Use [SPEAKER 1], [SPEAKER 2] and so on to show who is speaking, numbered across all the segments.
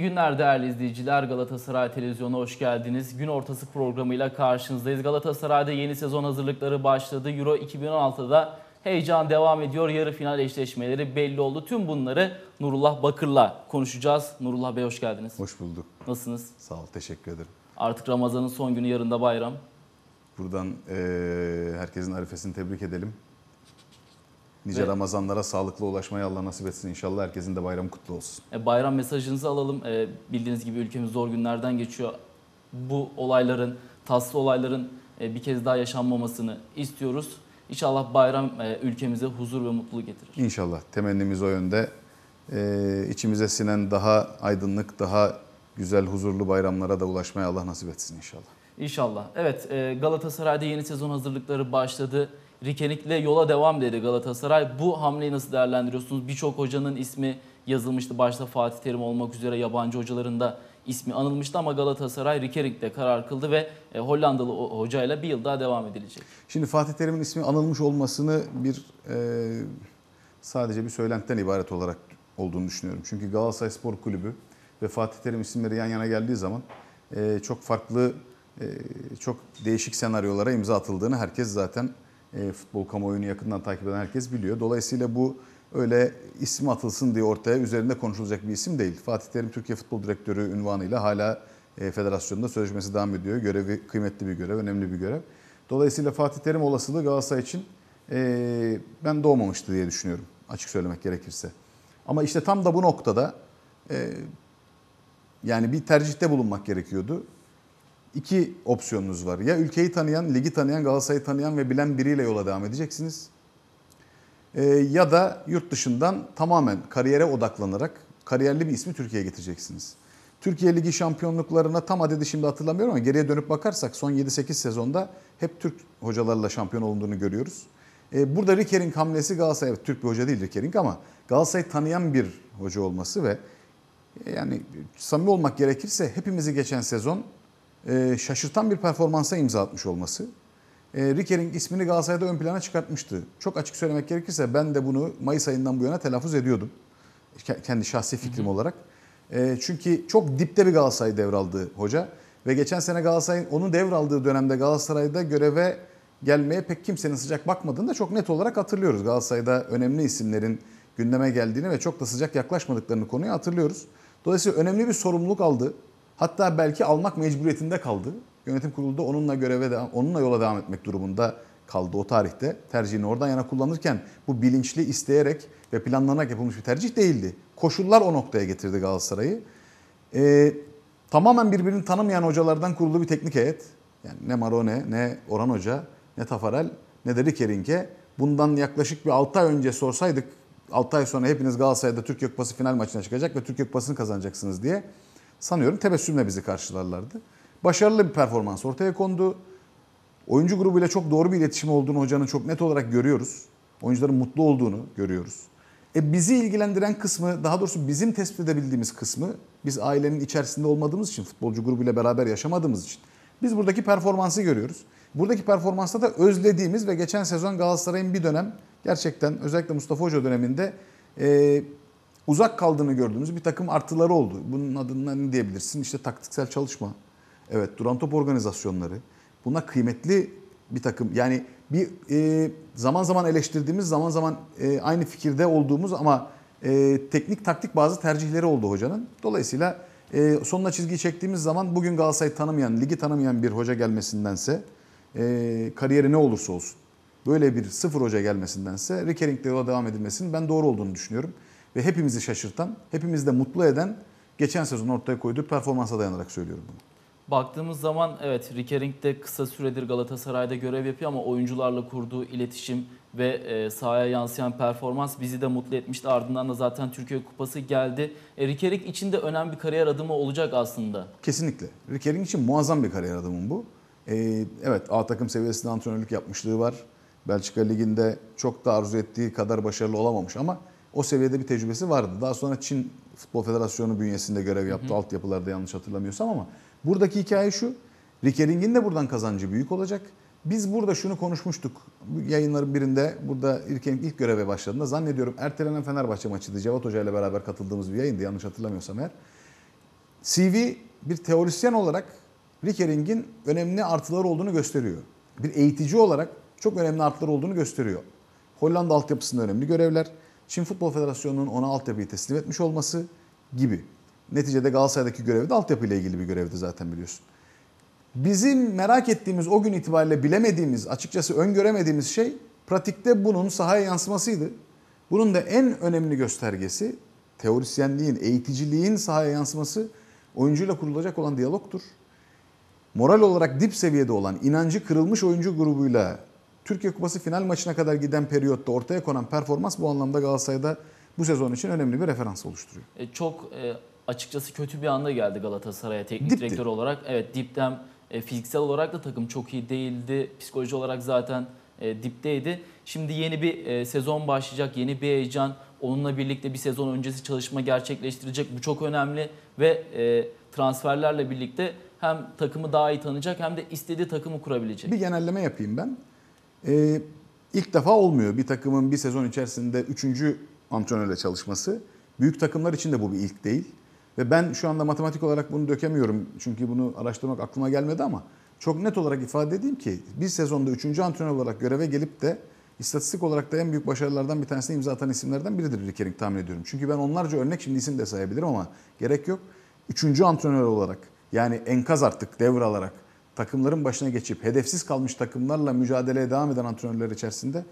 [SPEAKER 1] İyi günler değerli izleyiciler. Galatasaray Televizyonu hoş geldiniz. Gün ortası programıyla karşınızdayız. Galatasaray'da yeni sezon hazırlıkları başladı. Euro 2016'da heyecan devam ediyor. Yarı final eşleşmeleri belli oldu. Tüm bunları Nurullah Bakır'la konuşacağız. Nurullah Bey hoş geldiniz.
[SPEAKER 2] Hoş bulduk.
[SPEAKER 1] Nasılsınız?
[SPEAKER 2] Sağ ol, teşekkür ederim.
[SPEAKER 1] Artık Ramazan'ın son günü yarın da bayram.
[SPEAKER 2] Buradan eee, herkesin arifesini tebrik edelim. Nice
[SPEAKER 1] Ve-
[SPEAKER 2] Ramazanlara sağlıklı ulaşmayı Allah nasip etsin. İnşallah herkesin de bayramı kutlu olsun.
[SPEAKER 1] E, bayram mesajınızı alalım. E, bildiğiniz gibi ülkemiz zor günlerden geçiyor. Bu olayların, tatsız olayların e, bir kez daha yaşanmamasını istiyoruz. İnşallah bayram e, ülkemize huzur ve mutluluk getirir.
[SPEAKER 2] İnşallah temennimiz o yönde. Eee içimize sinen daha aydınlık, daha güzel, huzurlu bayramlara da ulaşmaya Allah nasip etsin inşallah.
[SPEAKER 1] İnşallah. Evet e, Galatasaray'da yeni sezon hazırlıkları başladı. Rikenik'le yola devam dedi Galatasaray. Bu hamleyi nasıl değerlendiriyorsunuz? Birçok hocanın ismi yazılmıştı. Başta Fatih Terim olmak üzere yabancı hocaların da ismi anılmıştı ama Galatasaray Rikenik'te karar kıldı ve e, Hollandalı hocayla bir yıl daha devam edilecek.
[SPEAKER 2] Şimdi Fatih Terim'in ismi anılmış olmasını bir eee, sadece bir söylentiden ibaret olarak olduğunu düşünüyorum. Çünkü Galatasaray Spor Kulübü ve Fatih Terim isimleri yan yana geldiği zaman eee, çok farklı, eee, çok değişik senaryolara imza atıldığını herkes zaten eee, futbol kamuoyunu yakından takip eden herkes biliyor. Dolayısıyla bu öyle isim atılsın diye ortaya üzerinde konuşulacak bir isim değil. Fatih Terim Türkiye Futbol Direktörü ünvanıyla hala e, federasyonda sözleşmesi devam ediyor. Görevi kıymetli bir görev, önemli bir görev. Dolayısıyla Fatih Terim olasılığı Galatasaray için e, ben doğmamıştı diye düşünüyorum açık söylemek gerekirse. Ama işte tam da bu noktada e, yani bir tercihte bulunmak gerekiyordu. İki opsiyonunuz var. Ya ülkeyi tanıyan, ligi tanıyan, Galatasaray'ı tanıyan ve bilen biriyle yola devam edeceksiniz. E, ya da yurt dışından tamamen kariyere odaklanarak kariyerli bir ismi Türkiye'ye getireceksiniz. Türkiye Ligi şampiyonluklarına tam adedi şimdi hatırlamıyorum ama geriye dönüp bakarsak son 7-8 sezonda hep Türk hocalarla şampiyon olunduğunu görüyoruz. E, burada Rikering hamlesi Galatasaray, evet, Türk bir hoca değil Rikering ama Galatasaray'ı tanıyan bir hoca olması ve yani samimi olmak gerekirse hepimizi geçen sezon e, şaşırtan bir performansa imza atmış olması. E, Rikering ismini Galatasaray'da ön plana çıkartmıştı. Çok açık söylemek gerekirse ben de bunu Mayıs ayından bu yana telaffuz ediyordum. Ke- Kendi şahsi fikrim olarak. E, çünkü çok dipte bir Galatasaray devraldı hoca. Ve geçen sene Galatasaray'ın onu devraldığı dönemde Galatasaray'da göreve gelmeye pek kimsenin sıcak bakmadığını da çok net olarak hatırlıyoruz. Galatasaray'da önemli isimlerin gündeme geldiğini ve çok da sıcak yaklaşmadıklarını konuyu hatırlıyoruz. Dolayısıyla önemli bir sorumluluk aldı. Hatta belki almak mecburiyetinde kaldı. Yönetim kurulu da onunla göreve devam, onunla yola devam etmek durumunda kaldı o tarihte. Tercihini oradan yana kullanırken bu bilinçli, isteyerek ve planlanarak yapılmış bir tercih değildi. Koşullar o noktaya getirdi Galatasaray'ı. Ee, tamamen birbirini tanımayan hocalardan kurulu bir teknik heyet. Yani ne Marone, ne Orhan Hoca, ne Tafarel, ne de Rikering'e bundan yaklaşık bir 6 ay önce sorsaydık 6 ay sonra hepiniz Galatasaray'da Türkiye Kupası final maçına çıkacak ve Türkiye Kupası'nı kazanacaksınız diye sanıyorum tebessümle bizi karşılarlardı. Başarılı bir performans ortaya kondu. Oyuncu grubuyla çok doğru bir iletişim olduğunu hocanın çok net olarak görüyoruz. Oyuncuların mutlu olduğunu görüyoruz. E bizi ilgilendiren kısmı, daha doğrusu bizim tespit edebildiğimiz kısmı, biz ailenin içerisinde olmadığımız için, futbolcu grubuyla beraber yaşamadığımız için, biz buradaki performansı görüyoruz. Buradaki performansta da özlediğimiz ve geçen sezon Galatasaray'ın bir dönem gerçekten özellikle Mustafa Hoca döneminde e, uzak kaldığını gördüğümüz bir takım artıları oldu. Bunun adına ne diyebilirsin? İşte taktiksel çalışma, evet duran top organizasyonları. Bunlar kıymetli bir takım. Yani bir e, zaman zaman eleştirdiğimiz, zaman zaman e, aynı fikirde olduğumuz ama e, teknik taktik bazı tercihleri oldu hocanın. Dolayısıyla e, sonuna çizgiyi çektiğimiz zaman bugün Galatasaray'ı tanımayan, ligi tanımayan bir hoca gelmesindense e, kariyeri ne olursa olsun böyle bir sıfır hoca gelmesindense Rikering'de yola devam edilmesinin ben doğru olduğunu düşünüyorum. Ve hepimizi şaşırtan, hepimizi de mutlu eden geçen sezon ortaya koyduğu performansa dayanarak söylüyorum bunu.
[SPEAKER 1] Baktığımız zaman evet Rikering de kısa süredir Galatasaray'da görev yapıyor ama oyuncularla kurduğu iletişim ve e, sahaya yansıyan performans bizi de mutlu etmişti. Ardından da zaten Türkiye Kupası geldi. E, Rikering için de önemli bir kariyer adımı olacak aslında.
[SPEAKER 2] Kesinlikle. Rikering için muazzam bir kariyer adamı bu. Ee, evet A takım seviyesinde antrenörlük yapmışlığı var. Belçika Ligi'nde çok da arzu ettiği kadar başarılı olamamış ama o seviyede bir tecrübesi vardı. Daha sonra Çin Futbol Federasyonu bünyesinde görev yaptı. Hı hı. Altyapılarda yanlış hatırlamıyorsam ama buradaki hikaye şu. Rikering'in de buradan kazancı büyük olacak. Biz burada şunu konuşmuştuk. Yayınların birinde burada Rikering ilk göreve başladığında zannediyorum ertelenen Fenerbahçe maçıydı. Cevat Hoca ile beraber katıldığımız bir yayındı yanlış hatırlamıyorsam eğer. CV bir teorisyen olarak Rickering'in önemli artıları olduğunu gösteriyor. Bir eğitici olarak çok önemli artıları olduğunu gösteriyor. Hollanda altyapısında önemli görevler, Çin Futbol Federasyonu'nun ona altyapıyı teslim etmiş olması gibi. Neticede Galatasaray'daki görevi de altyapıyla ilgili bir görevdi zaten biliyorsun. Bizim merak ettiğimiz o gün itibariyle bilemediğimiz, açıkçası öngöremediğimiz şey pratikte bunun sahaya yansımasıydı. Bunun da en önemli göstergesi teorisyenliğin, eğiticiliğin sahaya yansıması oyuncuyla kurulacak olan diyalogtur. Moral olarak dip seviyede olan, inancı kırılmış oyuncu grubuyla Türkiye Kupası final maçına kadar giden periyotta ortaya konan performans bu anlamda Galatasaray'da bu sezon için önemli bir referans oluşturuyor.
[SPEAKER 1] E, çok e, açıkçası kötü bir anda geldi Galatasaray'a teknik
[SPEAKER 2] Dipti.
[SPEAKER 1] direktör olarak. Evet dipten e, fiziksel olarak da takım çok iyi değildi. Psikoloji olarak zaten e, dipteydi. Şimdi yeni bir e, sezon başlayacak, yeni bir heyecan. Onunla birlikte bir sezon öncesi çalışma gerçekleştirecek. Bu çok önemli ve e, transferlerle birlikte hem takımı daha iyi tanıyacak hem de istediği takımı kurabilecek.
[SPEAKER 2] Bir genelleme yapayım ben. Ee, ilk defa olmuyor bir takımın bir sezon içerisinde üçüncü antrenörle çalışması. Büyük takımlar için de bu bir ilk değil. Ve ben şu anda matematik olarak bunu dökemiyorum. Çünkü bunu araştırmak aklıma gelmedi ama çok net olarak ifade edeyim ki bir sezonda üçüncü antrenör olarak göreve gelip de istatistik olarak da en büyük başarılardan bir tanesine imza atan isimlerden biridir Rickering tahmin ediyorum. Çünkü ben onlarca örnek şimdi isim de sayabilirim ama gerek yok. Üçüncü antrenör olarak yani enkaz artık devralarak takımların başına geçip hedefsiz kalmış takımlarla mücadeleye devam eden antrenörler içerisinde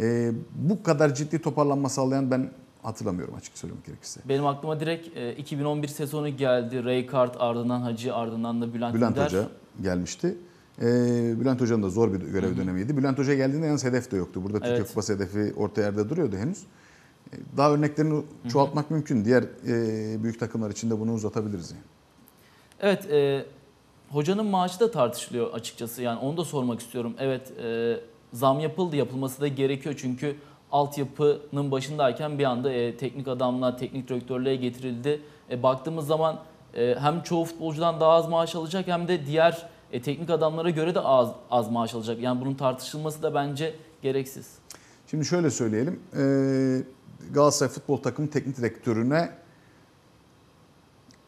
[SPEAKER 2] e, bu kadar ciddi toparlanma sağlayan ben hatırlamıyorum açık söylemek gerekirse.
[SPEAKER 1] Benim aklıma direkt e, 2011 sezonu geldi. Raykart ardından Hacı ardından da Bülent,
[SPEAKER 2] Bülent
[SPEAKER 1] Ünder.
[SPEAKER 2] Hoca gelmişti. Ee, Bülent Hoca'nın da zor bir görev dönemiydi. Bülent Hoca geldiğinde yalnız hedef de yoktu. Burada Türkiye
[SPEAKER 1] Evet.
[SPEAKER 2] Kupası hedefi orta yerde duruyordu henüz. Ee, Daha örneklerini çoğaltmak mümkün. Diğer e, büyük takımlar için de bunu uzatabiliriz. Yani.
[SPEAKER 1] Evet, e, hocanın maaşı da tartışılıyor açıkçası. Yani onu da sormak istiyorum. Evet, e, zam yapıldı, yapılması da gerekiyor çünkü altyapının başındayken bir anda e, teknik adamla teknik direktörlüğe getirildi. E, baktığımız zaman e, hem çoğu futbolcudan daha az maaş alacak hem de diğer e, teknik adamlara göre de az az maaş alacak. Yani bunun tartışılması da bence gereksiz.
[SPEAKER 2] Şimdi şöyle söyleyelim. Ee, Galatasaray futbol takımı teknik direktörüne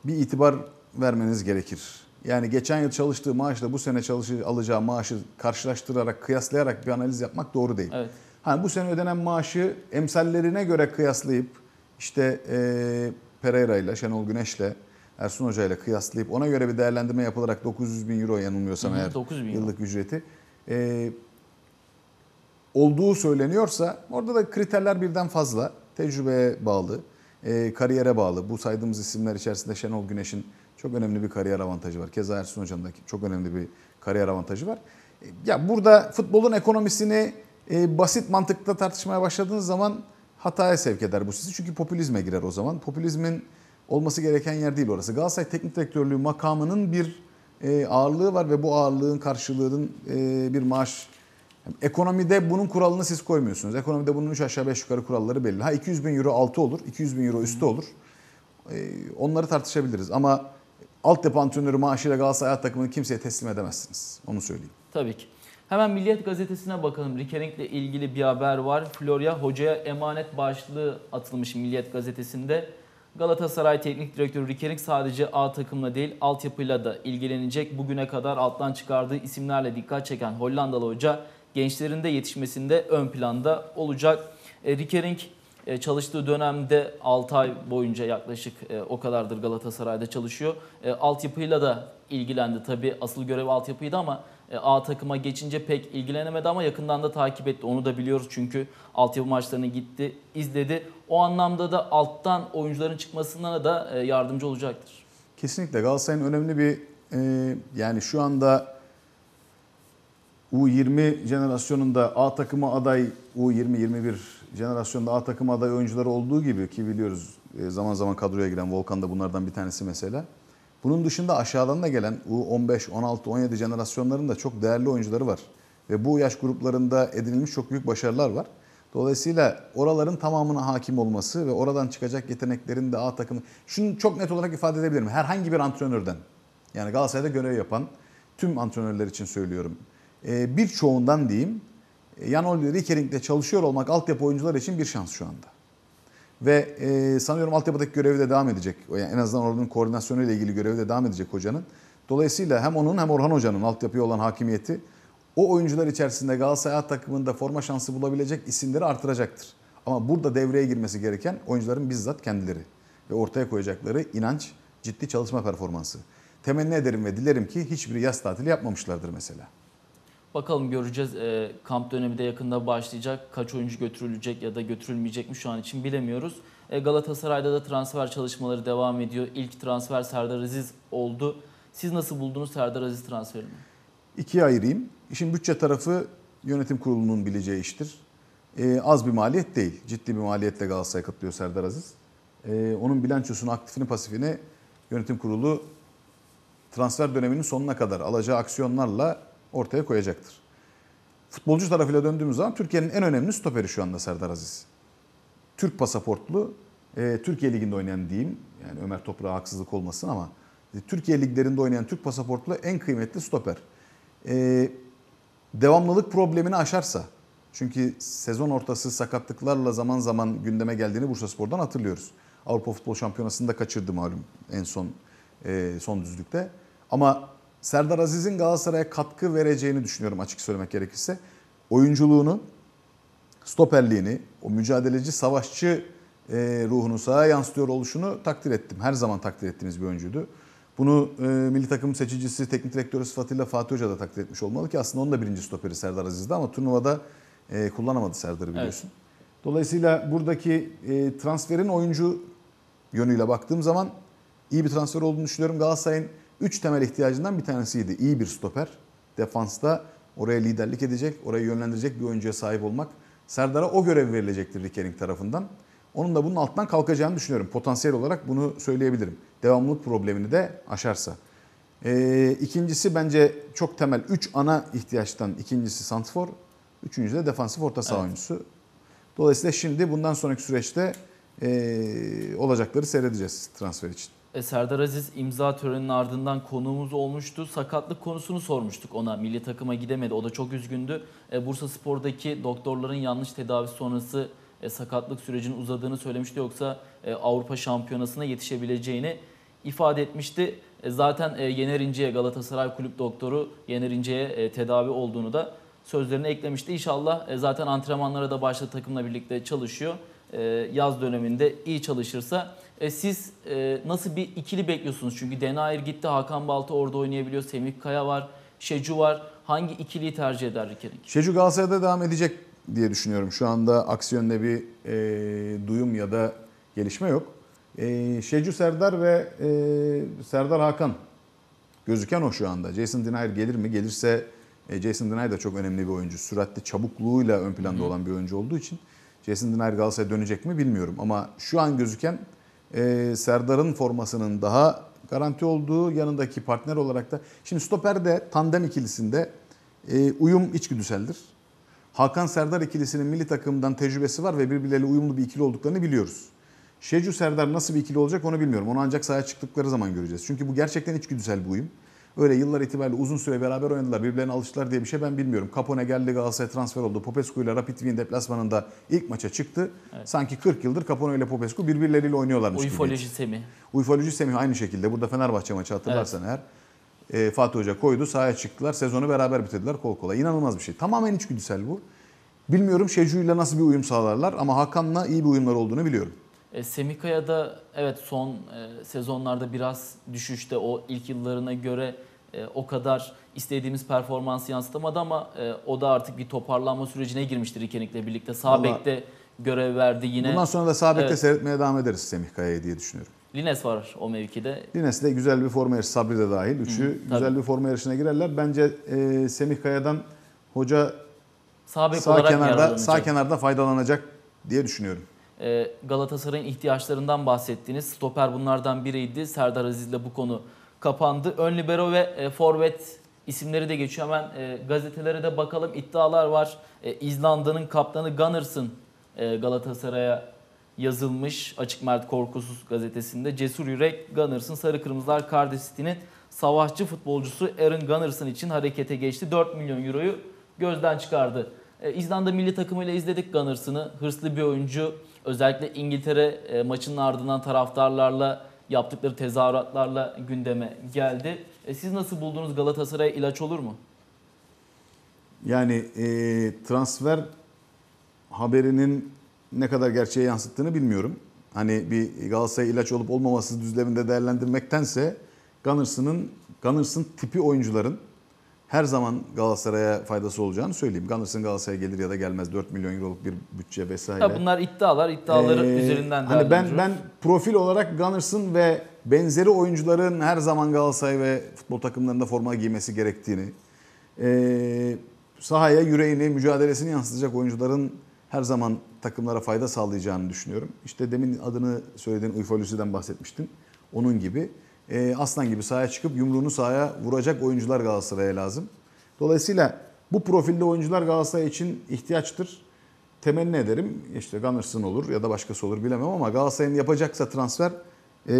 [SPEAKER 2] bir itibar vermeniz gerekir. Yani geçen yıl çalıştığı maaşla bu sene çalışı, alacağı maaşı karşılaştırarak, kıyaslayarak bir analiz yapmak doğru değil.
[SPEAKER 1] Evet.
[SPEAKER 2] Hani bu sene ödenen maaşı emsallerine göre kıyaslayıp işte e, Pereira ile Şenol Güneş'le Ersun Hoca ile kıyaslayıp ona göre bir değerlendirme yapılarak 900 bin euro yanılmıyorsam
[SPEAKER 1] Hı
[SPEAKER 2] eğer
[SPEAKER 1] 900 bin euro.
[SPEAKER 2] yıllık ücreti e, olduğu söyleniyorsa orada da kriterler birden fazla. Tecrübeye bağlı, e, kariyere bağlı. Bu saydığımız isimler içerisinde Şenol Güneş'in çok önemli bir kariyer avantajı var. Keza Ersun Hoca'nın da çok önemli bir kariyer avantajı var. E, Ya burada futbolun ekonomisini e, basit mantıkla tartışmaya başladığınız zaman hataya sevk eder bu sizi. Çünkü popülizme girer o zaman. Popülizmin olması gereken yer değil orası. Galatasaray Teknik Direktörlüğü makamının bir e, ağırlığı var ve bu ağırlığın karşılığının e, bir maaş Ekonomide bunun kuralını siz koymuyorsunuz. Ekonomide bunun 3 aşağı 5 yukarı kuralları belli. Ha 200 bin euro altı olur, 200 bin euro üstü olur. Ee, onları tartışabiliriz ama altyapı antrenörü maaşıyla Galatasaray takımını kimseye teslim edemezsiniz. Onu söyleyeyim.
[SPEAKER 1] Tabii ki. Hemen Milliyet Gazetesi'ne bakalım. Rikering'le ilgili bir haber var. Florya hocaya emanet başlığı atılmış Milliyet Gazetesi'nde. Galatasaray Teknik Direktörü Rikering sadece A takımla değil altyapıyla da ilgilenecek. Bugüne kadar alttan çıkardığı isimlerle dikkat çeken Hollandalı hoca gençlerin de yetişmesinde ön planda olacak. E, çalıştığı dönemde 6 ay boyunca yaklaşık e, o kadardır Galatasaray'da çalışıyor. E, altyapıyla da ilgilendi tabii. Asıl görev altyapıydı ama e, A takıma geçince pek ilgilenemedi ama yakından da takip etti. Onu da biliyoruz çünkü altyapı maçlarına gitti, izledi. O anlamda da alttan oyuncuların çıkmasına da e, yardımcı olacaktır.
[SPEAKER 2] Kesinlikle Galatasaray'ın önemli bir e, yani şu anda U20 jenerasyonunda A takımı aday U20-21 jenerasyonda A takımı aday oyuncuları olduğu gibi ki biliyoruz e, zaman zaman kadroya giren Volkan da bunlardan bir tanesi mesela. Bunun dışında aşağıdan da gelen U15, 16, 17 jenerasyonların da çok değerli oyuncuları var. Ve bu yaş gruplarında edinilmiş çok büyük başarılar var. Dolayısıyla oraların tamamına hakim olması ve oradan çıkacak yeteneklerin de A takımı... Şunu çok net olarak ifade edebilirim. Herhangi bir antrenörden, yani Galatasaray'da görev yapan tüm antrenörler için söylüyorum. Ee, birçoğundan diyeyim, Jan Oliver Rikering'de çalışıyor olmak altyapı oyuncular için bir şans şu anda. Ve e, sanıyorum altyapıdaki görevi de devam edecek. Yani en azından oranın koordinasyonuyla ilgili görevi de devam edecek hocanın. Dolayısıyla hem onun hem Orhan Hoca'nın altyapıya olan hakimiyeti o oyuncular içerisinde Galatasaray takımında forma şansı bulabilecek isimleri artıracaktır. Ama burada devreye girmesi gereken oyuncuların bizzat kendileri ve ortaya koyacakları inanç, ciddi çalışma performansı. Temenni ederim ve dilerim ki hiçbiri yaz tatili yapmamışlardır mesela.
[SPEAKER 1] Bakalım göreceğiz. E, kamp dönemi de yakında başlayacak. Kaç oyuncu götürülecek ya da götürülmeyecek mi şu an için bilemiyoruz. E, Galatasaray'da da transfer çalışmaları devam ediyor. İlk transfer Serdar Aziz oldu. Siz nasıl buldunuz Serdar Aziz transferini?
[SPEAKER 2] İkiye ayırayım. İşin bütçe tarafı yönetim kurulunun bileceği iştir. Ee, az bir maliyet değil. Ciddi bir maliyetle Galatasaray katılıyor Serdar Aziz. Ee, onun bilançosunu, aktifini, pasifini yönetim kurulu transfer döneminin sonuna kadar alacağı aksiyonlarla ortaya koyacaktır. Futbolcu tarafıyla döndüğümüz zaman Türkiye'nin en önemli stoperi şu anda Serdar Aziz. Türk pasaportlu, e, Türkiye Ligi'nde oynayan diyeyim. Yani Ömer Toprak'a haksızlık olmasın ama e, Türkiye liglerinde oynayan Türk pasaportlu en kıymetli stoper. E, devamlılık problemini aşarsa, çünkü sezon ortası sakatlıklarla zaman zaman gündeme geldiğini Bursaspor'dan hatırlıyoruz. Avrupa Futbol Şampiyonası'nda kaçırdı malum en son e, son düzlükte. Ama Serdar Aziz'in Galatasaray'a katkı vereceğini düşünüyorum açık söylemek gerekirse. Oyunculuğunu, stoperliğini, o mücadeleci, savaşçı e, ruhunu sahaya yansıtıyor oluşunu takdir ettim. Her zaman takdir ettiğimiz bir oyuncuydu. Bunu e, milli takım seçicisi, teknik direktörü sıfatıyla Fatih Hoca da takdir etmiş olmalı ki aslında onun da birinci stoperi Serdar Aziz'di ama turnuvada e, kullanamadı Serdar'ı biliyorsun. Dolayısıyla buradaki e, transferin oyuncu yönüyle baktığım zaman iyi bir transfer olduğunu düşünüyorum. Galatasaray'ın 3 temel ihtiyacından bir tanesiydi. İyi bir stoper. Defansta oraya liderlik edecek, orayı yönlendirecek bir oyuncuya sahip olmak. Serdar'a o görev verilecektir Rikening tarafından. Onun da bunun altından kalkacağını düşünüyorum. Potansiyel olarak bunu söyleyebilirim. Devamlılık problemini de aşarsa. Ee, ikincisi bence çok temel 3 ana ihtiyaçtan ikincisi Santfor, üçüncüsü de defansif orta saha
[SPEAKER 1] Evet.
[SPEAKER 2] oyuncusu. Dolayısıyla şimdi bundan sonraki süreçte ee, olacakları seyredeceğiz transfer için.
[SPEAKER 1] E, Serdar Aziz imza töreninin ardından konuğumuz olmuştu. Sakatlık konusunu sormuştuk ona. Milli takıma gidemedi. O da çok üzgündü. E, Bursa Spor'daki doktorların yanlış tedavisi sonrası e, sakatlık sürecinin uzadığını söylemişti. Yoksa Avrupa Şampiyonası'na yetişebileceğini ifade etmişti. Zaten Yener İnce'ye Galatasaray Kulüp Doktoru Yener İnce'ye tedavi olduğunu da sözlerine eklemişti. İnşallah zaten antrenmanlara da başladı takımla birlikte çalışıyor. E, yaz döneminde iyi çalışırsa e, siz e, nasıl bir ikili bekliyorsunuz? Çünkü Denayer gitti, Hakan Balta orada oynayabiliyor, Semih Kaya var, Şecu var. Hangi ikiliyi tercih eder Rikenik?
[SPEAKER 2] Şecu Galatasaray'da devam edecek diye düşünüyorum. Şu anda aksi yönde bir e, duyum ya da gelişme yok. E, Şecu Serdar ve e, Serdar Hakan gözüken o şu anda. Jason Denayer gelir mi? Gelirse e, Jason Denayer da çok önemli bir oyuncu. Süratli çabukluğuyla ön planda olan bir oyuncu olduğu için Jason Denayer Galatasaray'a dönecek mi bilmiyorum. Ama şu an gözüken e, Serdar'ın formasının daha garanti olduğu yanındaki partner olarak da şimdi stoperde tandem ikilisinde e, uyum içgüdüseldir. Hakan Serdar ikilisinin milli takımdan tecrübesi var ve birbirleriyle uyumlu bir ikili olduklarını biliyoruz. Şecu Serdar nasıl bir ikili olacak onu bilmiyorum. Onu ancak sahaya çıktıkları zaman göreceğiz. Çünkü bu gerçekten içgüdüsel bir uyum. Öyle yıllar itibariyle uzun süre beraber oynadılar, birbirlerine alıştılar diye bir şey ben bilmiyorum. Capone geldi Galatasaray transfer oldu. Popescu ile Rapid Wien deplasmanında ilk maça çıktı. Sanki 40 yıldır Capone ile Popescu birbirleriyle oynuyorlarmış gibi.
[SPEAKER 1] Uyfoloji Semih.
[SPEAKER 2] Uyfoloji Semih aynı şekilde. Burada Fenerbahçe maçı hatırlarsan eğer. e, Fatih Hoca koydu, sahaya çıktılar. Sezonu beraber bitirdiler kol kola. İnanılmaz bir şey. Tamamen içgüdüsel bu. Bilmiyorum Şecu'yla nasıl bir uyum sağlarlar ama Hakan'la iyi bir uyumlar olduğunu biliyorum.
[SPEAKER 1] E, Semih Kaya da evet son e, sezonlarda biraz düşüşte o ilk yıllarına göre e, o kadar istediğimiz performansı yansıtamadı ama e, o da artık bir toparlanma sürecine girmiştir Rikenik'le birlikte. Sağ bekte görev verdi yine.
[SPEAKER 2] Bundan sonra da sağ bekte
[SPEAKER 1] Evet.
[SPEAKER 2] seyretmeye devam ederiz Semih Kaya'yı diye düşünüyorum.
[SPEAKER 1] Lines var o mevkide.
[SPEAKER 2] Lines de güzel bir forma yarışı, Sabri de dahil. Üçü
[SPEAKER 1] tabii.
[SPEAKER 2] güzel bir forma yarışına girerler. Bence e, Semih Kaya'dan hoca
[SPEAKER 1] Sağ bek
[SPEAKER 2] sağ
[SPEAKER 1] olarak
[SPEAKER 2] kenarda, sağ kenarda faydalanacak diye düşünüyorum.
[SPEAKER 1] E, Galatasaray'ın ihtiyaçlarından bahsettiniz. Stoper bunlardan biriydi. Serdar Aziz'le bu konu kapandı. Ön libero ve e, forvet isimleri de geçiyor. Hemen e, gazetelere de bakalım. İddialar var. E, İzlanda'nın kaptanı Gunnarsson Galatasaray'a yazılmış. Açık Mert Korkusuz gazetesinde. Cesur Yürek Gunnarsson Sarı Kırmızılar Cardiff City'nin savaşçı futbolcusu Aaron Gunnarsson için harekete geçti. 4 milyon euroyu gözden çıkardı İzlanda milli takımıyla izledik Gunners'ını. Hırslı bir oyuncu. Özellikle İngiltere e, maçının ardından taraftarlarla yaptıkları tezahüratlarla gündeme geldi. E, siz nasıl buldunuz Galatasaray'a ilaç olur mu?
[SPEAKER 2] Yani e, transfer haberinin ne kadar gerçeğe yansıttığını bilmiyorum. Hani bir Galatasaray ilaç olup olmaması düzleminde değerlendirmektense Gunners'ın Gunners'ın tipi oyuncuların her zaman Galatasaray'a faydası olacağını söyleyeyim. Gunners'ın Galatasaray'a gelir ya da gelmez 4 milyon euroluk bir bütçe vesaire.
[SPEAKER 1] Ya bunlar iddialar, iddiaları
[SPEAKER 2] Ee,
[SPEAKER 1] üzerinden
[SPEAKER 2] hani ben
[SPEAKER 1] değerlendiriyoruz.
[SPEAKER 2] ben profil olarak Gunners'ın ve benzeri oyuncuların her zaman Galatasaray ve futbol takımlarında forma giymesi gerektiğini, ee, sahaya yüreğini, mücadelesini yansıtacak oyuncuların her zaman takımlara fayda sağlayacağını düşünüyorum. İşte demin adını söylediğin Uyfolüsü'den bahsetmiştin. Onun gibi ee, aslan gibi sahaya çıkıp yumruğunu sahaya vuracak oyuncular Galatasaray'a lazım. Dolayısıyla bu profilde oyuncular Galatasaray için ihtiyaçtır temenni ederim. İşte Gunnarsson olur ya da başkası olur bilemem ama Galatasaray'ın yapacaksa transfer e,